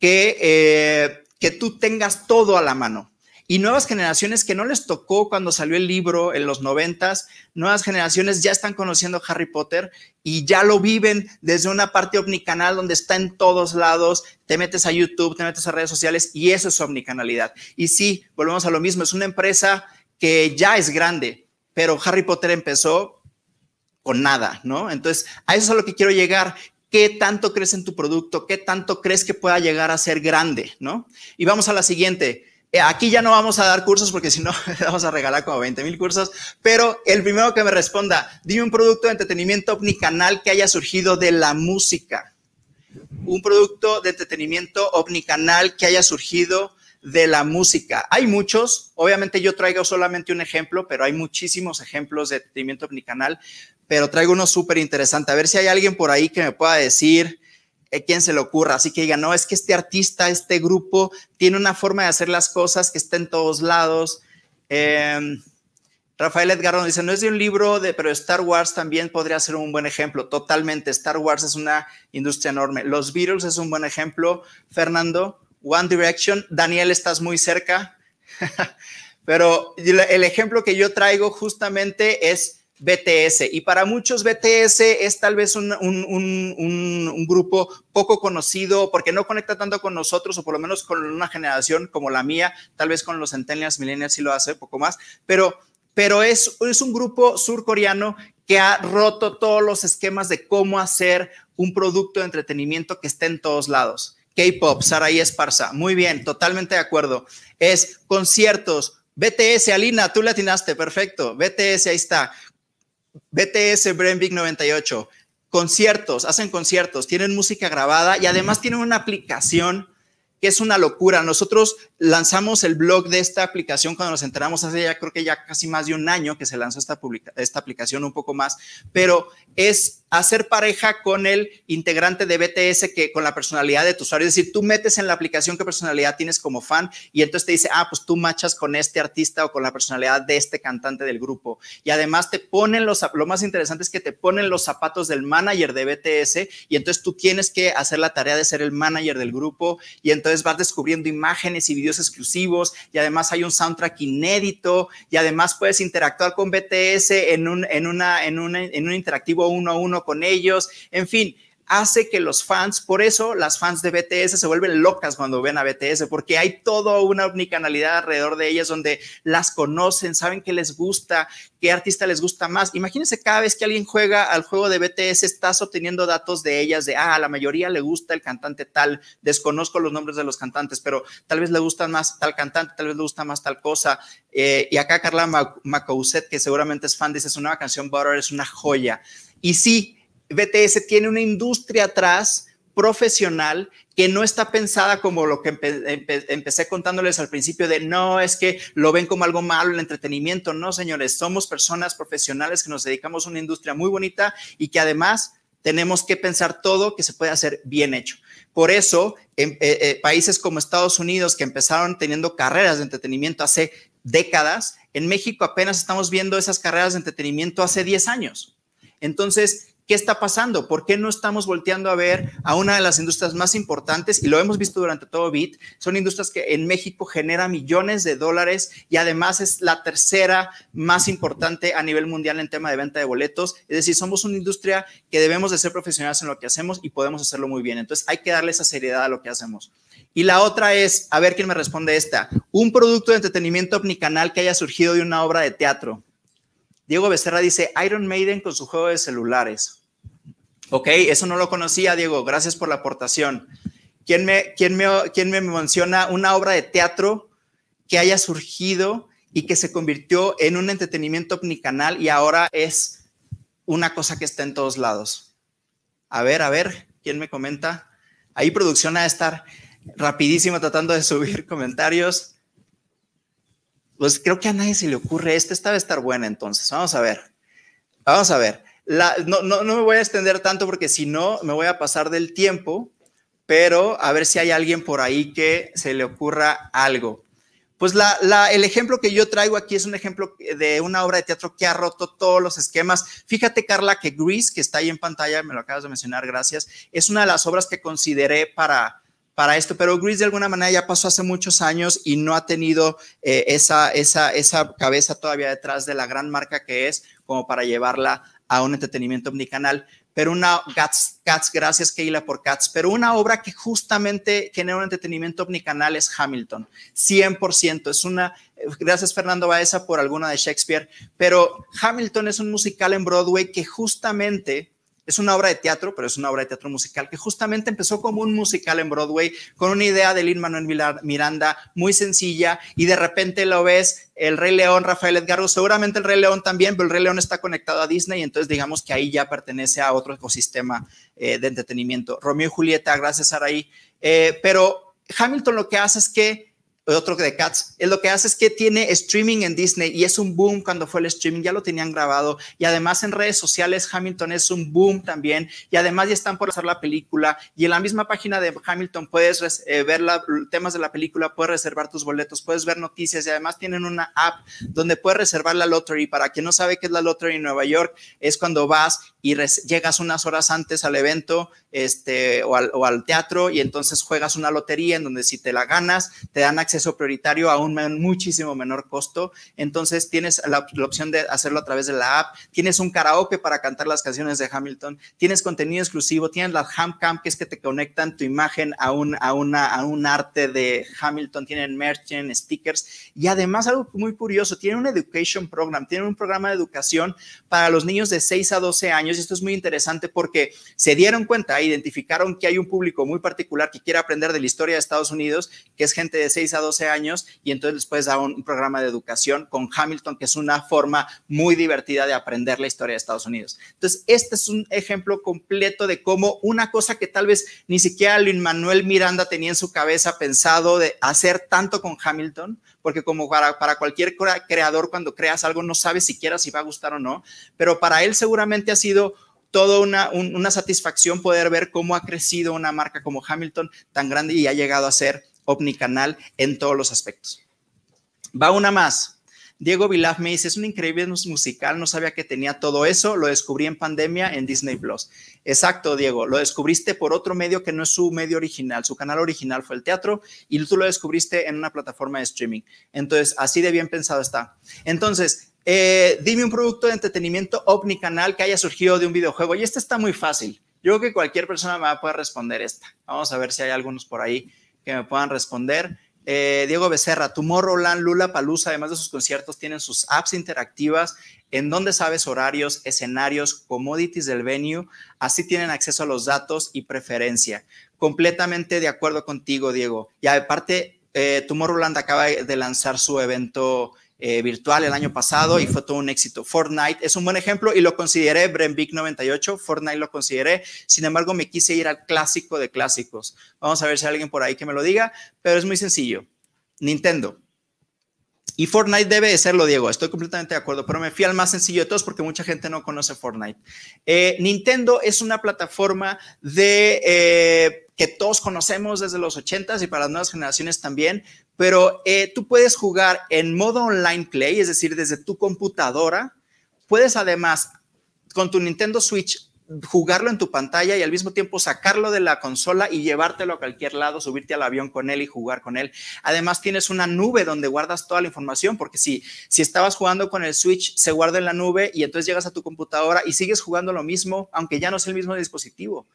que, eh, que tú tengas todo a la mano y nuevas generaciones que no les tocó cuando salió el libro en los noventas, nuevas generaciones ya están conociendo Harry Potter y ya lo viven desde una parte omnicanal donde está en todos lados, te metes a YouTube, te metes a redes sociales y eso es omnicanalidad. Y sí, volvemos a lo mismo, es una empresa que ya es grande, pero Harry Potter empezó con nada, ¿no? Entonces, a eso es a lo que quiero llegar. ¿Qué tanto crees en tu producto? ¿Qué tanto crees que pueda llegar a ser grande, ¿no? Y vamos a la siguiente. Eh, aquí ya no vamos a dar cursos porque si no, vamos a regalar como 20 mil cursos, pero el primero que me responda, dime un producto de entretenimiento omnicanal que haya surgido de la música. Un producto de entretenimiento omnicanal que haya surgido de la música. Hay muchos, obviamente yo traigo solamente un ejemplo, pero hay muchísimos ejemplos de entretenimiento omnicanal, pero traigo uno súper interesante. A ver si hay alguien por ahí que me pueda decir quién se le ocurra. Así que diga, no, es que este artista, este grupo, tiene una forma de hacer las cosas que está en todos lados. Em, Rafael Edgar dice, no es de un libro, de, pero Star Wars también podría ser un buen ejemplo. Totalmente, Star Wars es una industria enorme. Los Beatles es un buen ejemplo. Fernando, One Direction, Daniel, estás muy cerca. pero el ejemplo que yo traigo justamente es BTS. Y para muchos BTS es tal vez un, grupo poco conocido porque no conecta tanto con nosotros o por lo menos con una generación como la mía, tal vez con los centennials, millennials sí lo hace poco más, pero, pero es, es un grupo surcoreano que ha roto todos los esquemas de cómo hacer un producto de entretenimiento que esté en todos lados. K-pop, Saraí Esparza, muy bien, totalmente de acuerdo. Es conciertos, BTS, Alina, tú latinaste, perfecto. BTS, ahí está. BTS Brenvik 98, conciertos, hacen conciertos, tienen música grabada y además tienen una aplicación que es una locura. Nosotros lanzamos el blog de esta aplicación cuando nos enteramos hace ya creo que ya casi más de un año que se lanzó esta, esta aplicación, un poco más, pero es hacer pareja con el integrante de BTS que con la personalidad de tu usuario, es decir, tú metes en la aplicación qué personalidad tienes como fan y entonces te dice, ah, pues tú machas con este artista o con la personalidad de este cantante del grupo. Y además te ponen los, lo más interesante es que te ponen los zapatos del manager de BTS y entonces tú tienes que hacer la tarea de ser el manager del grupo y entonces vas descubriendo imágenes y videos exclusivos y además hay un soundtrack inédito y además puedes interactuar con BTS en un, en una, en un, en un interactivo uno a uno con ellos, en fin, hace que los fans, por eso las fans de BTS se vuelven locas cuando ven a BTS, porque hay toda una omnicanalidad alrededor de ellas donde las conocen, saben qué les gusta, qué artista les gusta más. Imagínense cada vez que alguien juega al juego de BTS, estás obteniendo datos de ellas, de, ah, a la mayoría le gusta el cantante tal, desconozco los nombres de los cantantes, pero tal vez le gusta más tal cantante, tal vez le gusta más tal cosa. Eh, y acá Carla Macouset, que seguramente es fan, dice, su nueva canción Butter es una joya. Y sí, BTS tiene una industria atrás profesional que no está pensada como lo que empecé contándoles al principio de no, es que lo ven como algo malo el entretenimiento. No, señores, somos personas profesionales que nos dedicamos a una industria muy bonita y que además tenemos que pensar todo que se puede hacer bien hecho. Por eso, en eh, eh, países como Estados Unidos, que empezaron teniendo carreras de entretenimiento hace décadas, en México apenas estamos viendo esas carreras de entretenimiento hace 10 años. Entonces, ¿Qué está pasando? ¿Por qué no estamos volteando a ver a una de las industrias más importantes? Y lo hemos visto durante todo BIT. Son industrias que en México genera millones de dólares y además es la tercera más importante a nivel mundial en tema de venta de boletos. Es decir, somos una industria que debemos de ser profesionales en lo que hacemos y podemos hacerlo muy bien. Entonces hay que darle esa seriedad a lo que hacemos. Y la otra es, a ver quién me responde esta, un producto de entretenimiento omnicanal que haya surgido de una obra de teatro. Diego Becerra dice Iron Maiden con su juego de celulares. Ok, eso no lo conocía, Diego. Gracias por la aportación. ¿Quién me, quién me, quién me menciona una obra de teatro que haya surgido y que se convirtió en un entretenimiento omnicanal y ahora es una cosa que está en todos lados? A ver, a ver, ¿quién me comenta? Ahí producción de estar rapidísimo tratando de subir comentarios. Pues creo que a nadie se le ocurre esta, esta a estar buena entonces. Vamos a ver. Vamos a ver. no, no, no me voy a extender tanto porque si no me voy a pasar del tiempo, pero a ver si hay alguien por ahí que se le ocurra algo. Pues la, la, el ejemplo que yo traigo aquí es un ejemplo de una obra de teatro que ha roto todos los esquemas. Fíjate, Carla, que Grease, que está ahí en pantalla, me lo acabas de mencionar, gracias, es una de las obras que consideré para, para esto, pero Grease de alguna manera ya pasó hace muchos años y no ha tenido eh, esa, esa, esa cabeza todavía detrás de la gran marca que es como para llevarla a un entretenimiento omnicanal. Pero una, Cats, Cats, gracias Keila por Cats, pero una obra que justamente genera un entretenimiento omnicanal es Hamilton, 100%. Es una, gracias Fernando Baeza por alguna de Shakespeare, pero Hamilton es un musical en Broadway que justamente es una obra de teatro, pero es una obra de teatro musical que justamente empezó como un musical en Broadway con una idea de Lin Manuel Miranda muy sencilla y de repente lo ves el Rey León, Rafael Edgardo, seguramente el Rey León también, pero el Rey León está conectado a Disney, entonces digamos que ahí ya pertenece a otro ecosistema eh, de entretenimiento. Romeo y Julieta, gracias Araí. Eh, pero Hamilton lo que hace es que otro de Cats, es lo que hace es que tiene streaming en Disney y es un boom cuando fue el streaming, ya lo tenían grabado y además en redes sociales Hamilton es un boom también y además ya están por hacer la película y en la misma página de Hamilton puedes eh, ver temas de la película, puedes reservar tus boletos, puedes ver noticias y además tienen una app donde puedes reservar la lottery. Para quien no sabe qué es la lottery en Nueva York, es cuando vas y llegas unas horas antes al evento este, o, al, o al teatro y entonces juegas una lotería en donde si te la ganas, te dan acceso prioritario a un muchísimo menor costo. Entonces tienes la, opción de hacerlo a través de la app, tienes un karaoke para cantar las canciones de Hamilton, tienes contenido exclusivo, tienes la Hamcam, que es que te conectan tu imagen a un, a una, a un arte de Hamilton, tienen merch, tienen stickers. Y además algo muy curioso, tienen un education program, tienen un programa de educación para los niños de 6 a 12 años. Y esto es muy interesante porque se dieron cuenta, identificaron que hay un público muy particular que quiere aprender de la historia de Estados Unidos, que es gente de 6 a 12 años y entonces les puedes dar un, programa de educación con Hamilton, que es una forma muy divertida de aprender la historia de Estados Unidos. Entonces, este es un ejemplo completo de cómo una cosa que tal vez ni siquiera Luis Manuel Miranda tenía en su cabeza pensado de hacer tanto con Hamilton, porque como para, para cualquier creador cuando creas algo no sabes siquiera si va a gustar o no, pero para él seguramente ha sido toda una, una, satisfacción poder ver cómo ha crecido una marca como Hamilton tan grande y ha llegado a ser omnicanal en todos los aspectos. Va una más. Diego Vilaf me dice, es un increíble musical, no sabía que tenía todo eso, lo descubrí en pandemia en Disney Plus. Exacto, Diego, lo descubriste por otro medio que no es su medio original, su canal original fue el teatro y tú lo descubriste en una plataforma de streaming. Entonces, así de bien pensado está. Entonces, eh, dime un producto de entretenimiento omnicanal que haya surgido de un videojuego y este está muy fácil. Yo creo que cualquier persona me va a poder responder esta. Vamos a ver si hay algunos por ahí que me puedan responder. Eh, Diego Becerra, Tomorrowland, Lula Palusa, además de sus conciertos, tienen sus apps interactivas en donde sabes horarios, escenarios, commodities del venue, así tienen acceso a los datos y preferencia. Completamente de acuerdo contigo, Diego. Y aparte, eh, Tomorrowland acaba de lanzar su evento eh, virtual el año pasado y fue todo un éxito. Fortnite es un buen ejemplo y lo consideré Brenvic 98, Fortnite lo consideré, sin embargo me quise ir al clásico de clásicos. Vamos a ver si hay alguien por ahí que me lo diga, pero es muy sencillo. Nintendo. Y Fortnite debe de serlo, Diego, estoy completamente de acuerdo, pero me fui al más sencillo de todos porque mucha gente no conoce Fortnite. Eh, Nintendo es una plataforma de, eh, que todos conocemos desde los 80s y para las nuevas generaciones también, pero eh, tú puedes jugar en modo online play, es decir, desde tu computadora. Puedes además, con tu Nintendo Switch, jugarlo en tu pantalla y al mismo tiempo sacarlo de la consola y llevártelo a cualquier lado, subirte al avión con él y jugar con él. Además tienes una nube donde guardas toda la información, porque si, si estabas jugando con el Switch, se guarda en la nube y entonces llegas a tu computadora y sigues jugando lo mismo, aunque ya no es el mismo dispositivo.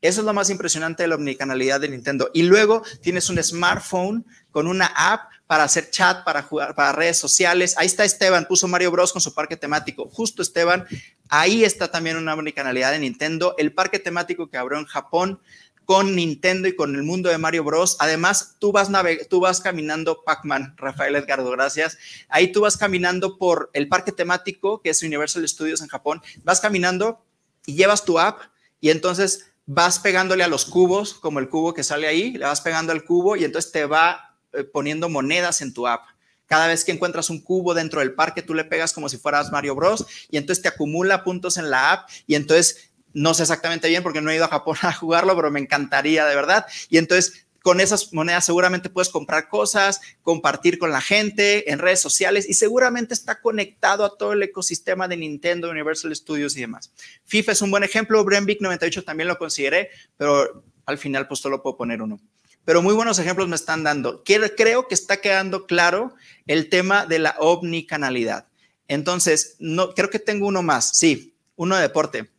Eso es lo más impresionante de la omnicanalidad de Nintendo. Y luego tienes un smartphone con una app para hacer chat, para jugar, para redes sociales. Ahí está Esteban, puso Mario Bros con su parque temático. Justo Esteban, ahí está también una omnicanalidad de Nintendo. El parque temático que abrió en Japón con Nintendo y con el mundo de Mario Bros. Además, tú vas, tú vas caminando, Pac-Man, Rafael Edgardo, gracias. Ahí tú vas caminando por el parque temático, que es Universal Studios en Japón. Vas caminando y llevas tu app y entonces vas pegándole a los cubos, como el cubo que sale ahí, le vas pegando al cubo y entonces te va eh, poniendo monedas en tu app. Cada vez que encuentras un cubo dentro del parque, tú le pegas como si fueras Mario Bros. y entonces te acumula puntos en la app y entonces no sé exactamente bien porque no he ido a Japón a jugarlo, pero me encantaría de verdad. Y entonces con esas monedas seguramente puedes comprar cosas, compartir con la gente en redes sociales y seguramente está conectado a todo el ecosistema de Nintendo, Universal Studios y demás. FIFA es un buen ejemplo, Brenvic 98 también lo consideré, pero al final pues solo puedo poner uno. Pero muy buenos ejemplos me están dando. Creo que está quedando claro el tema de la omnicanalidad. Entonces, no, creo que tengo uno más. Sí, uno de deporte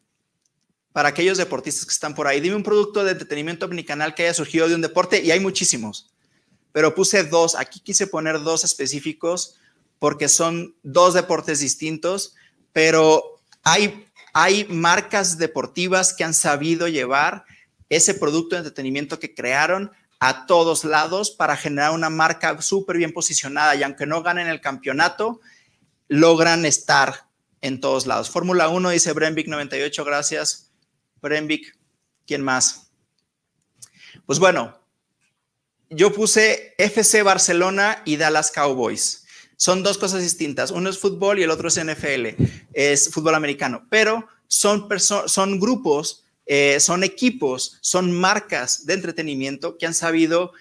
para aquellos deportistas que están por ahí. Dime un producto de entretenimiento omnicanal que haya surgido de un deporte y hay muchísimos, pero puse dos. Aquí quise poner dos específicos porque son dos deportes distintos, pero hay, hay marcas deportivas que han sabido llevar ese producto de entretenimiento que crearon a todos lados para generar una marca súper bien posicionada y aunque no ganen el campeonato, logran estar en todos lados. Fórmula 1 dice Brenvic 98, gracias. Brenvik, ¿quién más? Pues bueno, yo puse FC Barcelona y Dallas Cowboys. Son dos cosas distintas. Uno es fútbol y el otro es NFL, es fútbol americano. Pero son, son grupos, eh, son equipos, son marcas de entretenimiento que han sabido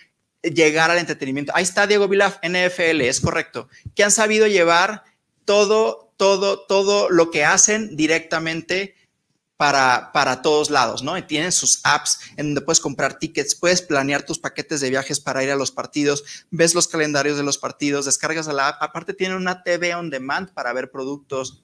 llegar al entretenimiento. Ahí está Diego Vilaf, NFL, es correcto. Que han sabido llevar todo, todo, todo lo que hacen directamente para, para todos lados, ¿no? Y tienen sus apps en donde puedes comprar tickets, puedes planear tus paquetes de viajes para ir a los partidos, ves los calendarios de los partidos, descargas la app, aparte tienen una TV on demand para ver productos,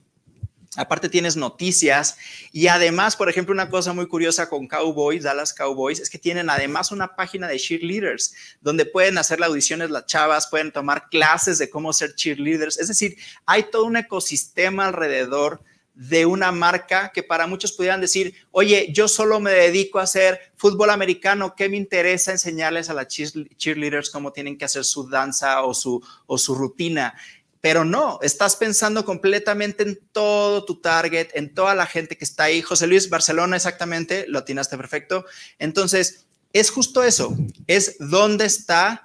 Aparte tienes noticias y además, por ejemplo, una cosa muy curiosa con Cowboys, Dallas Cowboys, es que tienen además una página de cheerleaders donde pueden hacer las audiciones las chavas, pueden tomar clases de cómo ser cheerleaders. Es decir, hay todo un ecosistema alrededor de una marca que para muchos pudieran decir, oye, yo solo me dedico a hacer fútbol americano, ¿qué me interesa enseñarles a las cheerleaders cómo tienen que hacer su danza o su, rutina? Pero no, estás pensando completamente en todo tu target, en toda la gente que está ahí. José Luis, Barcelona, exactamente, lo atinaste perfecto. Entonces, es justo eso, es dónde está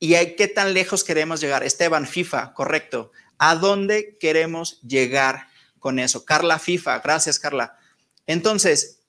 y a qué tan lejos queremos llegar. Esteban, FIFA, correcto. ¿A dónde queremos llegar? Con eso. Carla FIFA, gracias Carla. Entonces,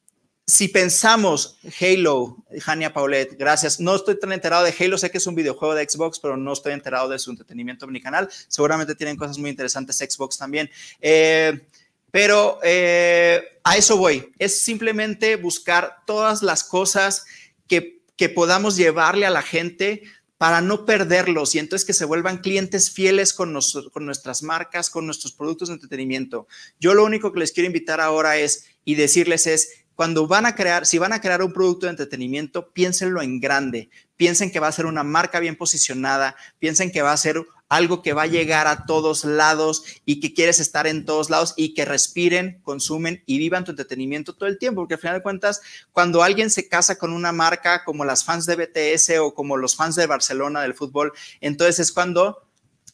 si pensamos Halo, Jania Paulette, gracias. No estoy tan enterado de Halo, sé que es un videojuego de Xbox, pero no estoy enterado de su entretenimiento canal. Seguramente tienen cosas muy interesantes Xbox también. Eh, pero eh, a eso voy. Es simplemente buscar todas las cosas que, que podamos llevarle a la gente para no perderlos y entonces que se vuelvan clientes fieles con, con nuestras marcas, con nuestros productos de entretenimiento. Yo lo único que les quiero invitar ahora es y decirles es, cuando van a crear, si van a crear un producto de entretenimiento, piénsenlo en grande, piensen que va a ser una marca bien posicionada, piensen que va a ser algo que va a llegar a todos lados y que quieres estar en todos lados y que respiren, consumen y vivan tu entretenimiento todo el tiempo, porque al final de cuentas, cuando alguien se casa con una marca como las fans de BTS o como los fans de Barcelona del fútbol, entonces es cuando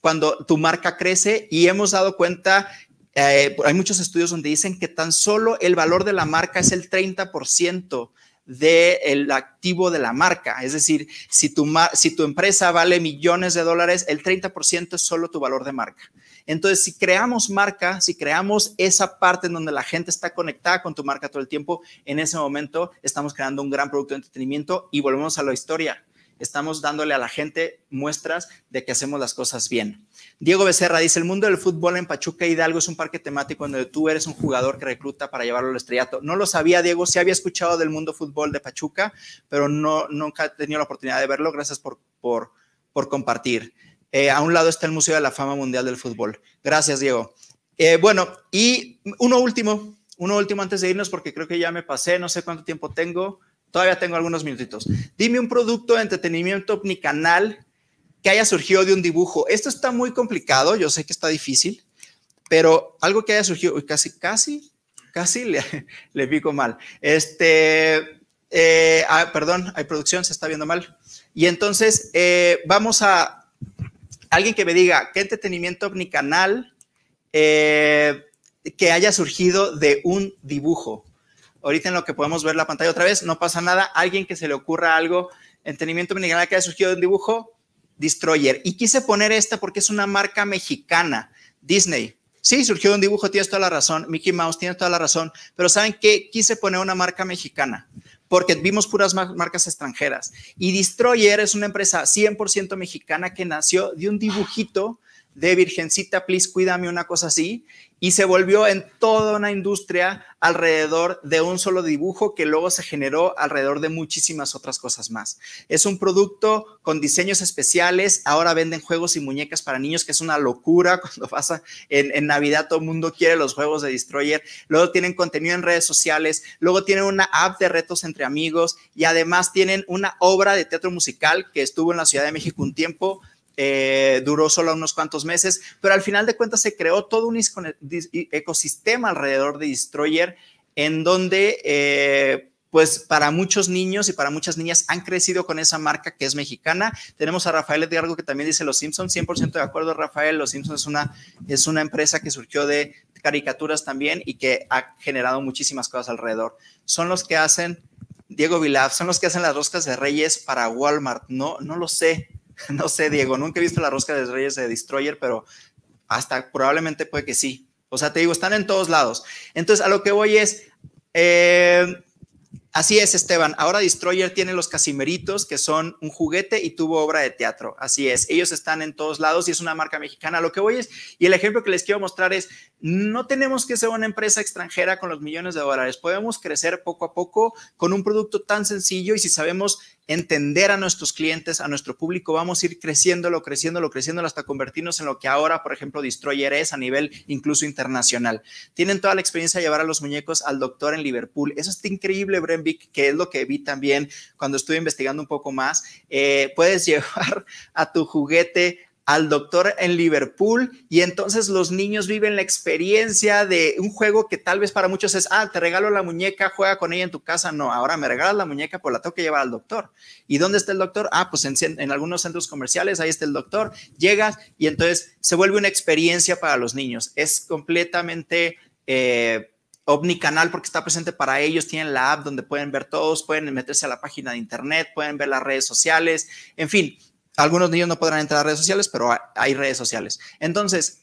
cuando tu marca crece y hemos dado cuenta eh, hay muchos estudios donde dicen que tan solo el valor de la marca es el 30% del activo de la marca. Es decir, si tu, si tu empresa vale millones de dólares, el 30% es solo tu valor de marca. Entonces, si creamos marca, si creamos esa parte en donde la gente está conectada con tu marca todo el tiempo, en ese momento estamos creando un gran producto de entretenimiento y volvemos a la historia. Estamos dándole a la gente muestras de que hacemos las cosas bien. Diego Becerra dice, el mundo del fútbol en Pachuca Hidalgo es un parque temático donde tú eres un jugador que recluta para llevarlo al estrellato. No lo sabía, Diego, sí había escuchado del mundo fútbol de Pachuca, pero no, nunca he tenido la oportunidad de verlo. Gracias por, por, compartir. Eh, a un lado está el Museo de la Fama Mundial del Fútbol. Gracias, Diego. Eh, bueno, y uno último, uno último antes de irnos, porque creo que ya me pasé, no sé cuánto tiempo tengo. Todavía tengo algunos minutitos. Dime un producto de entretenimiento omnicanal que haya surgido de un dibujo. Esto está muy complicado, yo sé que está difícil, pero algo que haya surgido, casi, casi, casi le, pico mal. Este, eh, ah, perdón, hay producción, se está viendo mal. Y entonces vamos a alguien que me diga, ¿qué entretenimiento omnicanal eh, que haya surgido de un dibujo? Ahorita en lo que podemos ver la pantalla otra vez, no pasa nada. Alguien que se le ocurra algo, entretenimiento omnicanal que haya surgido de un dibujo, Destroyer. Y quise poner esta porque es una marca mexicana, Disney. Sí, surgió un dibujo, tienes toda la razón. Mickey Mouse, tienes toda la razón. Pero ¿saben qué? Quise poner una marca mexicana porque vimos puras marcas extranjeras. Y Destroyer es una empresa 100% mexicana que nació de un dibujito de Virgencita, please cuídame, una cosa así, y se volvió en toda una industria alrededor de un solo dibujo que luego se generó alrededor de muchísimas otras cosas más. Es un producto con diseños especiales, ahora venden juegos y muñecas para niños, que es una locura cuando pasa en, en Navidad, todo el mundo quiere los juegos de Destroyer, luego tienen contenido en redes sociales, luego tienen una app de retos entre amigos y además tienen una obra de teatro musical que estuvo en la Ciudad de México un tiempo, eh, duró solo unos cuantos meses, pero al final de cuentas se creó todo un ecosistema alrededor de Destroyer en donde, eh, pues para muchos niños y para muchas niñas han crecido con esa marca que es mexicana. Tenemos a Rafael Edgardo que también dice Los Simpsons, 100% de acuerdo, Rafael, Los Simpsons es una, es una empresa que surgió de caricaturas también y que ha generado muchísimas cosas alrededor. Son los que hacen, Diego Vilaf, son los que hacen las roscas de Reyes para Walmart. No, no lo sé. No sé, Diego, nunca he visto la rosca de Reyes de Destroyer, pero hasta probablemente puede que sí. O sea, te digo, están en todos lados. Entonces, a lo que voy es, eh, Así es, Esteban. Ahora Destroyer tiene los Casimeritos, que son un juguete y tuvo obra de teatro. Así es. Ellos están en todos lados y es una marca mexicana. Lo que voy es, y el ejemplo que les quiero mostrar es, no tenemos que ser una empresa extranjera con los millones de dólares. Podemos crecer poco a poco con un producto tan sencillo y si sabemos entender a nuestros clientes, a nuestro público, vamos a ir creciéndolo, creciéndolo, creciéndolo hasta convertirnos en lo que ahora, por ejemplo, Destroyer es a nivel incluso internacional. Tienen toda la experiencia de llevar a los muñecos al doctor en Liverpool. Eso está increíble, Brenvik, que es lo que vi también cuando estuve investigando un poco más. Eh, puedes llevar a tu juguete al doctor en Liverpool y entonces los niños viven la experiencia de un juego que tal vez para muchos es, ah, te regalo la muñeca, juega con ella en tu casa. No, ahora me regalas la muñeca, pues la tengo que llevar al doctor. ¿Y dónde está el doctor? Ah, pues en, algunos centros comerciales, ahí está el doctor. Llegas y entonces se vuelve una experiencia para los niños. Es completamente... Eh, omnicanal porque está presente para ellos, tienen la app donde pueden ver todos, pueden meterse a la página de internet, pueden ver las redes sociales, en fin, algunos niños no podrán entrar a redes sociales, pero hay redes sociales. Entonces,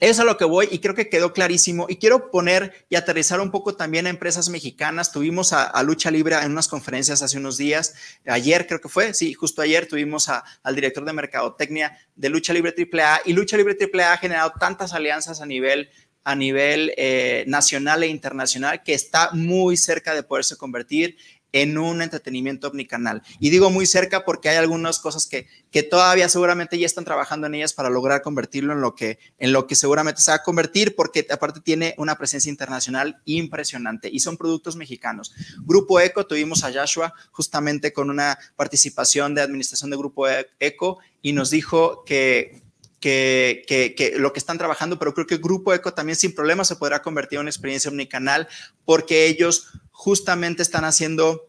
eso es a lo que voy y creo que quedó clarísimo. Y quiero poner y aterrizar un poco también a empresas mexicanas. Tuvimos a, Lucha Libre en unas conferencias hace unos días. Ayer creo que fue, sí, justo ayer tuvimos al director de Mercadotecnia de Lucha Libre AAA. Y Lucha Libre AAA ha generado tantas alianzas a nivel a nivel eh, nacional e internacional que está muy cerca de poderse convertir en un entretenimiento omnicanal. Y digo muy cerca porque hay algunas cosas que, que todavía seguramente ya están trabajando en ellas para lograr convertirlo en lo, que, en lo que seguramente se va a convertir porque aparte tiene una presencia internacional impresionante y son productos mexicanos. Grupo Eco, tuvimos a Joshua justamente con una participación de administración de Grupo e-, Eco y nos dijo que que, que, lo que están trabajando, pero creo que Grupo Eco también sin problema se podrá convertir en una experiencia omnicanal porque ellos justamente están haciendo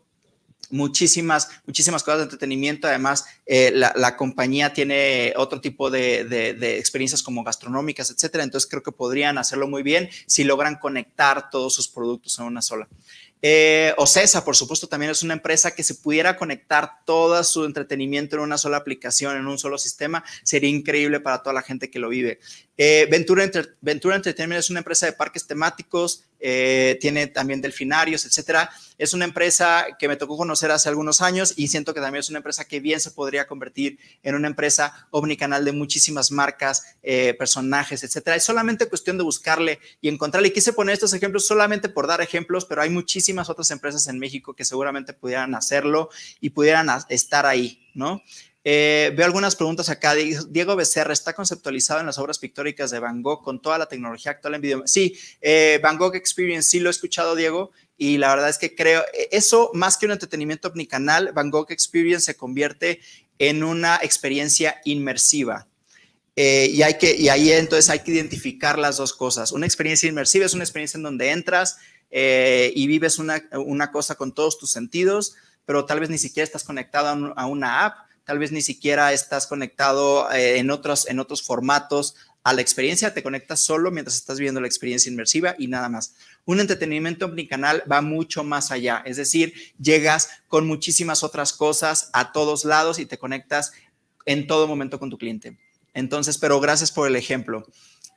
muchísimas, muchísimas cosas de entretenimiento. Además, eh, la, compañía tiene otro tipo de, experiencias como gastronómicas, etcétera. Entonces, creo que podrían hacerlo muy bien si logran conectar todos sus productos en una sola. Eh, Ocesa, por supuesto, también es una empresa que se pudiera conectar todo su entretenimiento en una sola aplicación, en un solo sistema, sería increíble para toda la gente que lo vive. Eh, Ventura, Ventura Entertainment es una empresa de parques temáticos, eh, tiene también delfinarios, etcétera. Es una empresa que me tocó conocer hace algunos años y siento que también es una empresa que bien se podría convertir en una empresa omnicanal de muchísimas marcas, eh, personajes, etcétera. Es solamente cuestión de buscarle y encontrarle. Y quise poner estos ejemplos solamente por dar ejemplos, pero hay muchísimas otras empresas en México que seguramente pudieran hacerlo y pudieran estar ahí, ¿no? Eh, veo algunas preguntas acá. Diego Becerra, ¿está conceptualizado en las obras pictóricas de Van Gogh con toda la tecnología actual en video? Sí, eh, Van Gogh Experience, sí lo he escuchado, Diego, y la verdad es que creo, e, eso más que un entretenimiento omnicanal, Van Gogh Experience se convierte en una experiencia inmersiva. Eh, y, hay que, y ahí entonces hay que identificar las dos cosas. Una experiencia inmersiva es una experiencia en donde entras y vives una, una, cosa con todos tus sentidos, pero tal vez ni siquiera estás conectado a una app tal vez ni siquiera estás conectado eh, en, otros, en otros formatos a la experiencia, te conectas solo mientras estás viendo la experiencia inmersiva y nada más. Un entretenimiento omnicanal va mucho más allá, es decir, llegas con muchísimas otras cosas a todos lados y te conectas en todo momento con tu cliente. Entonces, pero gracias por el ejemplo.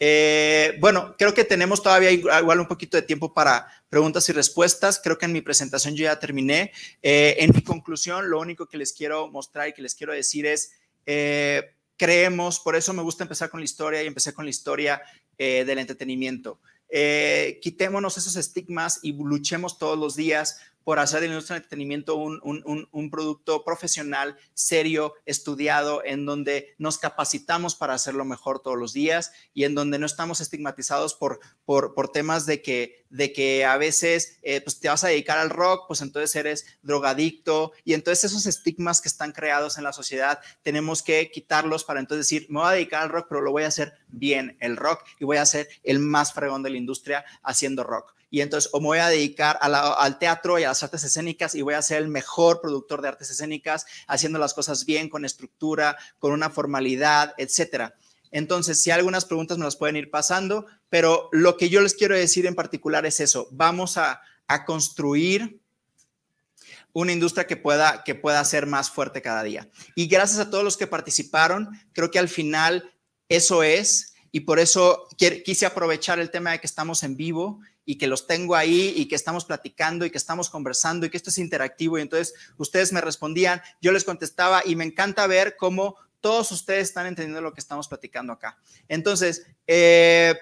Eh, bueno, creo que tenemos todavía igual un poquito de tiempo para preguntas y respuestas. Creo que en mi presentación yo ya terminé. Eh, en mi conclusión, lo único que les quiero mostrar y que les quiero decir es, eh, creemos, por eso me gusta empezar con la historia y empecé con la historia del entretenimiento. quitémonos esos estigmas y luchemos todos los días por hacer de la industria del entretenimiento un, producto profesional, serio, estudiado, en donde nos capacitamos para hacerlo mejor todos los días y en donde no estamos estigmatizados por, por, por temas de que, de que a veces eh, pues te vas a dedicar al rock, pues entonces eres drogadicto. Y entonces esos estigmas que están creados en la sociedad tenemos que quitarlos para entonces decir, me voy a dedicar al rock, pero lo voy a hacer bien el rock y voy a ser el más fregón de la industria haciendo rock y entonces o me voy a dedicar al teatro y a las artes escénicas y voy a ser el mejor productor de artes escénicas, haciendo las cosas bien, con estructura, con una formalidad, etcétera. Entonces, si algunas preguntas me las pueden ir pasando, pero lo que yo les quiero decir en particular es eso, vamos a, a construir una industria que pueda, que pueda ser más fuerte cada día. Y gracias a todos los que participaron, creo que al final eso es, y por eso quise aprovechar el tema de que estamos en vivo y que los tengo ahí y que estamos platicando y que estamos conversando y que esto es interactivo. Y entonces ustedes me respondían, yo les contestaba y me encanta ver cómo todos ustedes están entendiendo lo que estamos platicando acá. Entonces, eh,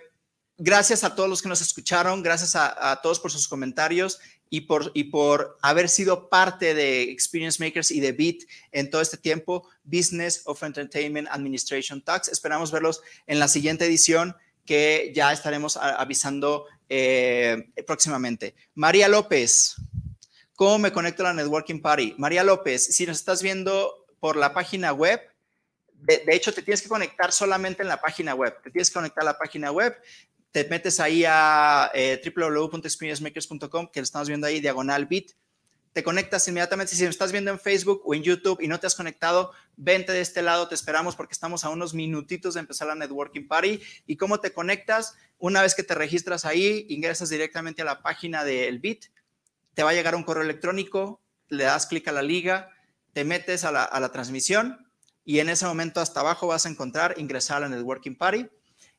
gracias a todos los que nos escucharon, gracias a, todos por sus comentarios y por, y por haber sido parte de Experience Makers y de Beat en todo este tiempo, Business of Entertainment Administration Talks. Esperamos verlos en la siguiente edición que ya estaremos avisando eh, próximamente. María López, ¿cómo me conecto a la Networking Party? María López, si nos estás viendo por la página web, de, hecho te tienes que conectar solamente en la página web, te tienes que conectar a la página web, te metes ahí a eh, que lo estamos viendo ahí, diagonal bit, te conectas inmediatamente. Si estás viendo en Facebook o en YouTube y no te has conectado, vente de este lado, te esperamos porque estamos a unos minutitos de empezar la Networking Party. ¿Y cómo te conectas? Una vez que te registras ahí, ingresas directamente a la página del BIT, te va a llegar un correo electrónico, le das clic a la liga, te metes a la, a la transmisión y en ese momento hasta abajo vas a encontrar ingresar a la Networking Party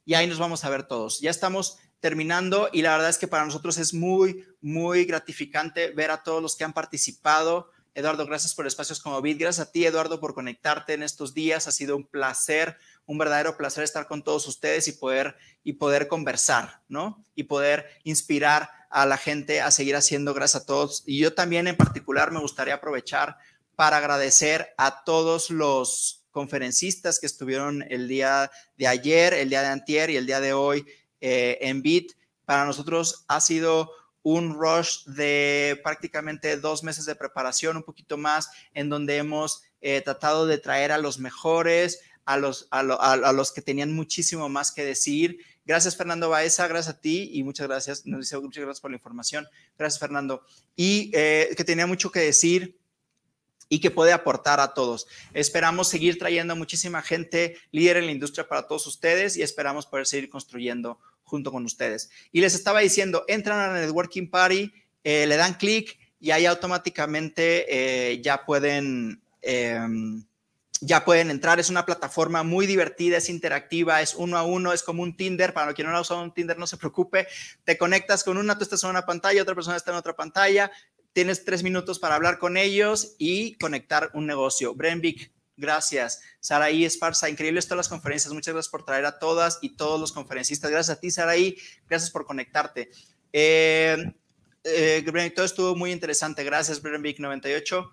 y ahí nos vamos a ver todos. Ya estamos terminando y la verdad es que para nosotros es muy, muy gratificante ver a todos los que han participado. Eduardo, gracias por espacios como Bit. Gracias a ti, Eduardo, por conectarte en estos días. Ha sido un placer, un verdadero placer estar con todos ustedes y poder, y poder conversar, ¿no? Y poder inspirar a la gente a seguir haciendo. Gracias a todos. Y yo también en particular me gustaría aprovechar para agradecer a todos los conferencistas que estuvieron el día de ayer, el día de antier y el día de hoy eh, en Bit, para nosotros ha sido un rush de prácticamente dos meses de preparación, un poquito más, en donde hemos eh, tratado de traer a los mejores, a los, a, los que tenían muchísimo más que decir. Gracias, Fernando Baeza, gracias a ti y muchas gracias, nos dice muchas gracias por la información. Gracias, Fernando. Y eh, que tenía mucho que decir y que puede aportar a todos. Esperamos seguir trayendo muchísima gente líder en la industria para todos ustedes y esperamos poder seguir construyendo junto con ustedes. Y les estaba diciendo, entran a la Networking Party eh, le dan clic y ahí automáticamente eh, ya pueden... Em, ya pueden entrar. Es una plataforma muy divertida, es interactiva, es uno a uno, es como un Tinder. Para quien no ha usado un Tinder, no se preocupe. Te conectas con una, tú estás en una pantalla, otra persona está en otra pantalla. Tienes tres minutos para hablar con ellos y conectar un negocio. Brenvik, gracias. Saraí Esparza, increíbles todas las conferencias. Muchas gracias por traer a todas y todos los conferencistas. Gracias a ti, Saraí. Gracias por conectarte. Eh, eh, todo estuvo muy interesante. Gracias, Brenvik 98.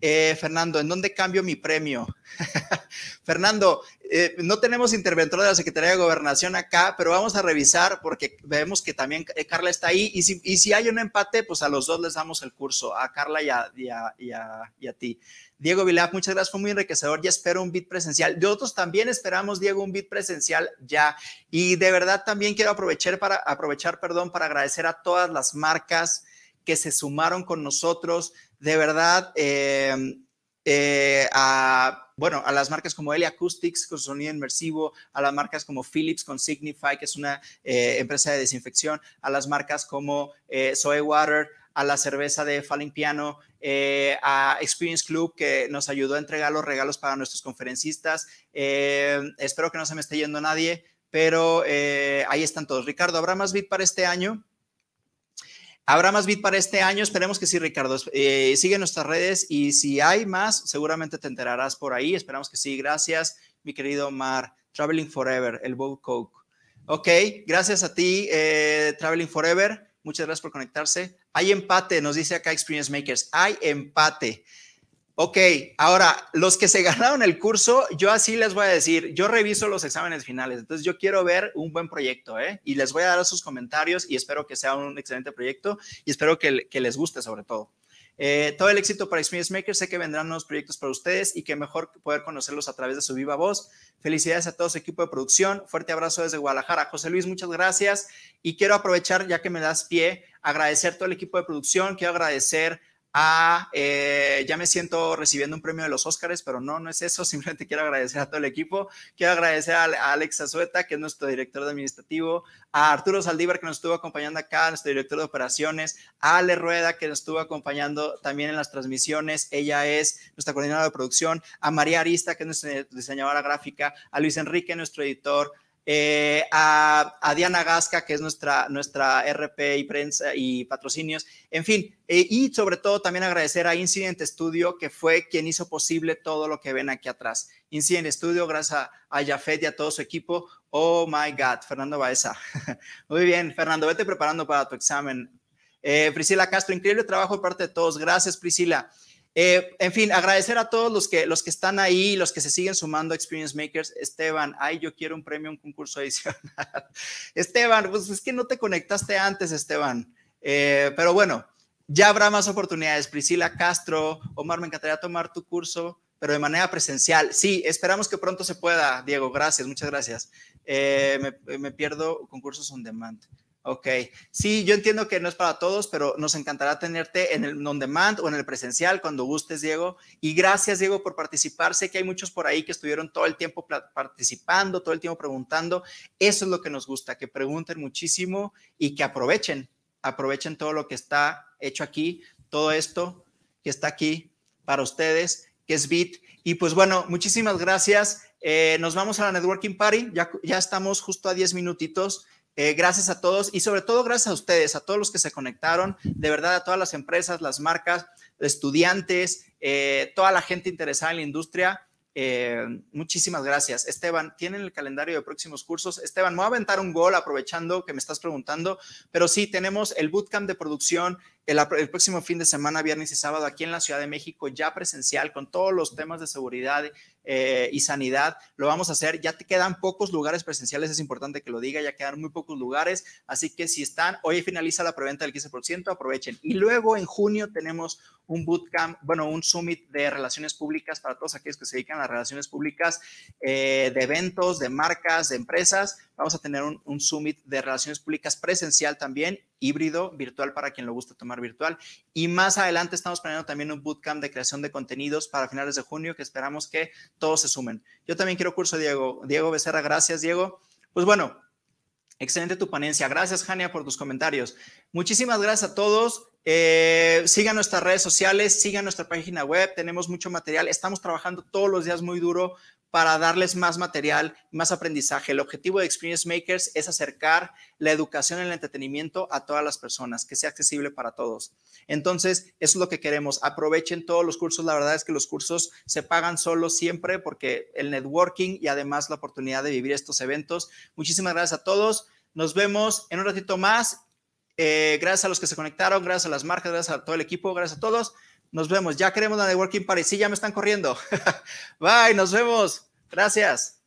Eh, Fernando, ¿en dónde cambio mi premio? Fernando, eh, no tenemos interventor de la Secretaría de Gobernación acá, pero vamos a revisar porque vemos que también eh, Carla está ahí y si, hay un empate, pues a los dos les damos el curso, a Carla y a, y a, ti. Diego Vilap, muchas gracias, fue muy enriquecedor, ya espero un bit presencial. Nosotros también esperamos, Diego, un bit presencial ya. Y de verdad también quiero aprovechar para, aprovechar, perdón, para agradecer a todas las marcas que se sumaron con nosotros de verdad, eh, eh, a, bueno, a las marcas como Eli Acoustics con sonido inmersivo, a las marcas como Philips con Signify, que es una eh, empresa de desinfección, a las marcas como Soy Water, a la cerveza de Falling Piano, a Experience Club, que nos ayudó a entregar los regalos para nuestros conferencistas. espero que no se me esté yendo nadie, pero ahí están todos. Ricardo, ¿habrá más bit para este año? Habrá más bit para este año, esperemos que sí, Ricardo. Eh, sigue nuestras redes y si hay más, seguramente te enterarás por ahí. Esperamos que sí. Gracias, mi querido Mar. Traveling Forever, el Bow Coke. Ok, gracias a ti, eh, Traveling Forever. Muchas gracias por conectarse. Hay empate, nos dice acá Experience Makers. Hay empate. Ok, ahora, los que se ganaron el curso, yo así les voy a decir, yo reviso los exámenes finales, entonces yo quiero ver un buen proyecto, ¿eh? Y les voy a dar sus comentarios y espero que sea un excelente proyecto y espero que, les guste sobre todo. Eh, todo el éxito para Experience Maker, sé que vendrán nuevos proyectos para ustedes y que mejor poder conocerlos a través de su viva voz. Felicidades a todo su equipo de producción, fuerte abrazo desde Guadalajara. José Luis, muchas gracias y quiero aprovechar, ya que me das pie, agradecer todo el equipo de producción, quiero agradecer a, eh, ya me siento recibiendo un premio de los Óscares, pero no, no es eso, simplemente quiero agradecer a todo el equipo, quiero agradecer a, Alex Azueta, que es nuestro director de administrativo, a Arturo Saldívar, que nos estuvo acompañando acá, nuestro director de operaciones, a Ale Rueda, que nos estuvo acompañando también en las transmisiones, ella es nuestra coordinadora de producción, a María Arista, que es nuestra diseñadora gráfica, a Luis Enrique, nuestro editor, eh, a, Diana Gasca, que es nuestra, nuestra RP y prensa y patrocinios, en fin, eh, y sobre todo también agradecer a Incident Studio, que fue quien hizo posible todo lo que ven aquí atrás. Incident Studio, gracias a, Jafet y a todo su equipo. Oh my God, Fernando Baeza. Muy bien, Fernando, vete preparando para tu examen. Eh, Priscila Castro, increíble trabajo de parte de todos. Gracias, Priscila. Eh, en fin, agradecer a todos los que, los que están ahí, los que se siguen sumando Experience Makers. Esteban, ay, yo quiero un premio, un concurso adicional. Esteban, pues es que no te conectaste antes, Esteban. Eh, pero bueno, ya habrá más oportunidades. Priscila Castro, Omar, me encantaría tomar tu curso, pero de manera presencial. Sí, esperamos que pronto se pueda, Diego. Gracias, muchas gracias. Eh, me, me pierdo concursos on demand. Ok, sí, yo entiendo que no es para todos, pero nos encantará tenerte en el on-demand o en el presencial cuando gustes, Diego. Y gracias, Diego, por participar. Sé que hay muchos por ahí que estuvieron todo el tiempo participando, todo el tiempo preguntando. Eso es lo que nos gusta, que pregunten muchísimo y que aprovechen, aprovechen todo lo que está hecho aquí, todo esto que está aquí para ustedes, que es Bit. Y pues bueno, muchísimas gracias. Eh, nos vamos a la Networking Party. Ya, ya estamos justo a 10 minutitos. Eh, gracias a todos y sobre todo gracias a ustedes, a todos los que se conectaron, de verdad a todas las empresas, las marcas, estudiantes, eh, toda la gente interesada en la industria. Eh, muchísimas gracias. Esteban, ¿tienen el calendario de próximos cursos? Esteban, me voy a aventar un gol aprovechando que me estás preguntando, pero sí, tenemos el bootcamp de producción el, próximo fin de semana, viernes y sábado, aquí en la Ciudad de México, ya presencial, con todos los temas de seguridad eh, y sanidad, lo vamos a hacer. Ya te quedan pocos lugares presenciales, es importante que lo diga, ya quedan muy pocos lugares, así que si están, hoy finaliza la preventa del 15%, aprovechen. Y luego en junio tenemos un bootcamp, bueno, un summit de relaciones públicas para todos aquellos que se dedican a las relaciones públicas, eh, de eventos, de marcas, de empresas. Vamos a tener un, un summit de relaciones públicas presencial también híbrido, virtual para quien lo guste tomar virtual. Y más adelante estamos planeando también un bootcamp de creación de contenidos para finales de junio que esperamos que todos se sumen. Yo también quiero curso, Diego. Diego Becerra, gracias, Diego. Pues bueno, excelente tu ponencia. Gracias, Jania, por tus comentarios. Muchísimas gracias a todos. Eh, sigan nuestras redes sociales, sigan nuestra página web, tenemos mucho material. Estamos trabajando todos los días muy duro para darles más material, más aprendizaje. El objetivo de Experience Makers es acercar la educación y el entretenimiento a todas las personas, que sea accesible para todos. Entonces, eso es lo que queremos. Aprovechen todos los cursos. La verdad es que los cursos se pagan solo siempre porque el networking y además la oportunidad de vivir estos eventos. Muchísimas gracias a todos. Nos vemos en un ratito más. Eh, gracias a los que se conectaron, gracias a las marcas, gracias a todo el equipo, gracias a todos. Nos vemos. Ya queremos la Networking Party. Sí, ya me están corriendo. Bye, nos vemos. Gracias.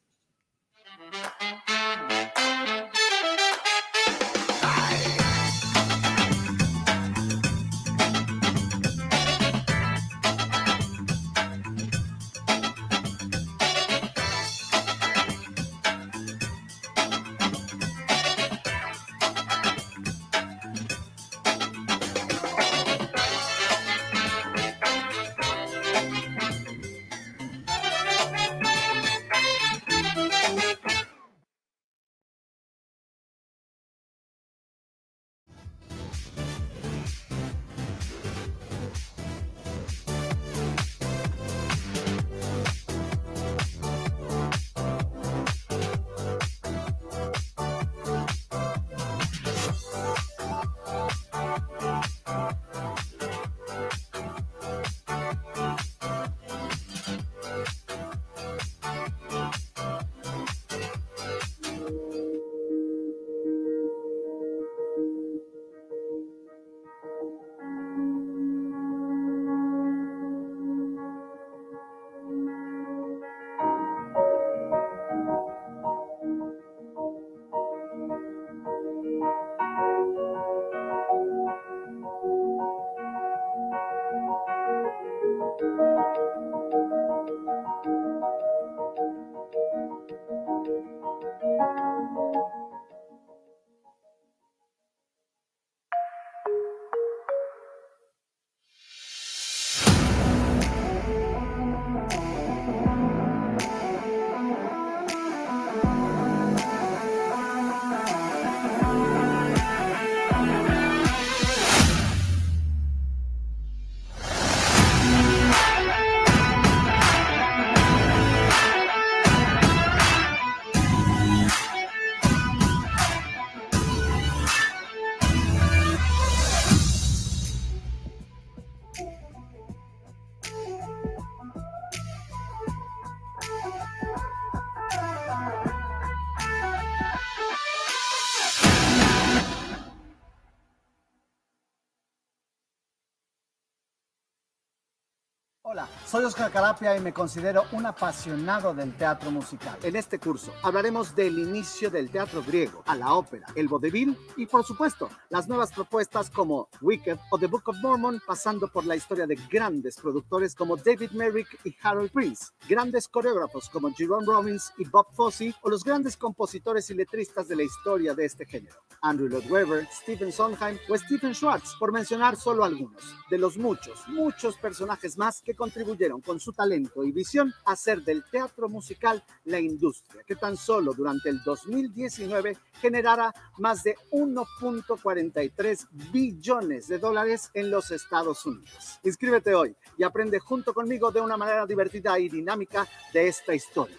Soy Oscar Carapia y me considero un apasionado del teatro musical. En este curso hablaremos del inicio del teatro griego, a la ópera, el vodevil y, por supuesto, las nuevas propuestas como Wicked o The Book of Mormon, pasando por la historia de grandes productores como David Merrick y Harold Prince, grandes coreógrafos como Jerome Robbins y Bob Fosse o los grandes compositores y letristas de la historia de este género. Andrew Lloyd Webber, Stephen Sondheim o Stephen Schwartz, por mencionar solo algunos, de los muchos, muchos personajes más que contribuyen con su talento y visión hacer del teatro musical la industria que tan solo durante el 2019 generara más de 1.43 billones de dólares en los Estados Unidos. Inscríbete hoy y aprende junto conmigo de una manera divertida y dinámica de esta historia.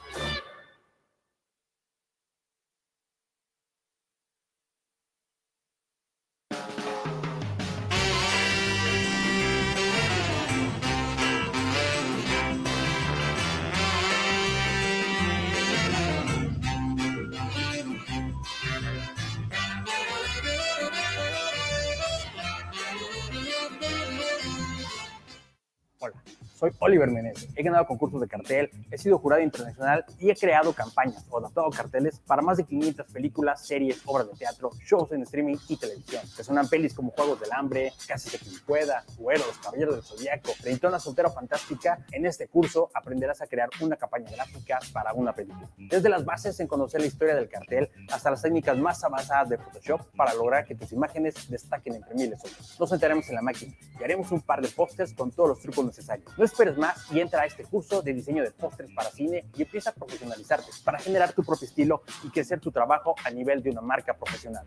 Oliver Menezes. He ganado concursos de cartel, he sido jurado internacional y he creado campañas o adaptado carteles para más de 500 películas, series, obras de teatro, shows en streaming y televisión. Que sonan pelis como Juegos del Hambre, Casi se quien pueda, Güeros, Caballeros del Zodíaco, Treintona Soltera Fantástica. En este curso aprenderás a crear una campaña gráfica para una película. Desde las bases en conocer la historia del cartel hasta las técnicas más avanzadas de Photoshop para lograr que tus imágenes destaquen entre miles otros. Nos sentaremos en la máquina y haremos un par de pósters con todos los trucos necesarios. No esperes más y entra a este curso de diseño de pósters para cine y empieza a profesionalizarte para generar tu propio estilo y crecer tu trabajo a nivel de una marca profesional.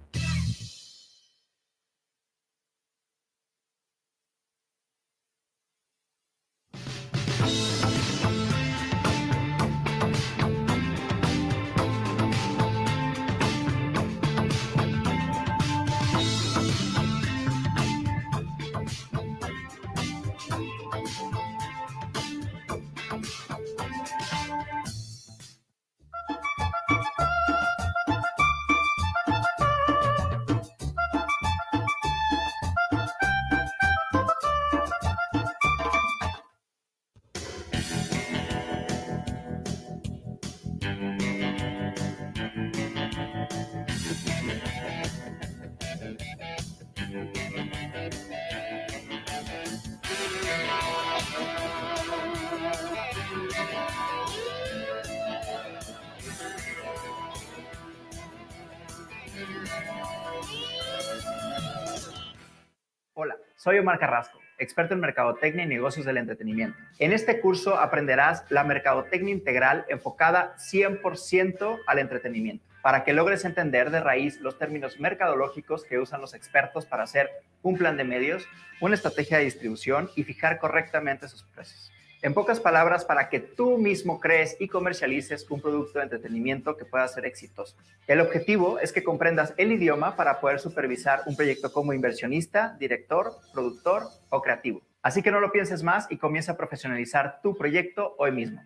Soy Omar Carrasco, experto en mercadotecnia y negocios del entretenimiento. En este curso aprenderás la mercadotecnia integral enfocada 100% al entretenimiento, para que logres entender de raíz los términos mercadológicos que usan los expertos para hacer un plan de medios, una estrategia de distribución y fijar correctamente sus precios. En pocas palabras, para que tú mismo crees y comercialices un producto de entretenimiento que pueda ser exitoso. El objetivo es que comprendas el idioma para poder supervisar un proyecto como inversionista, director, productor o creativo. Así que no lo pienses más y comienza a profesionalizar tu proyecto hoy mismo.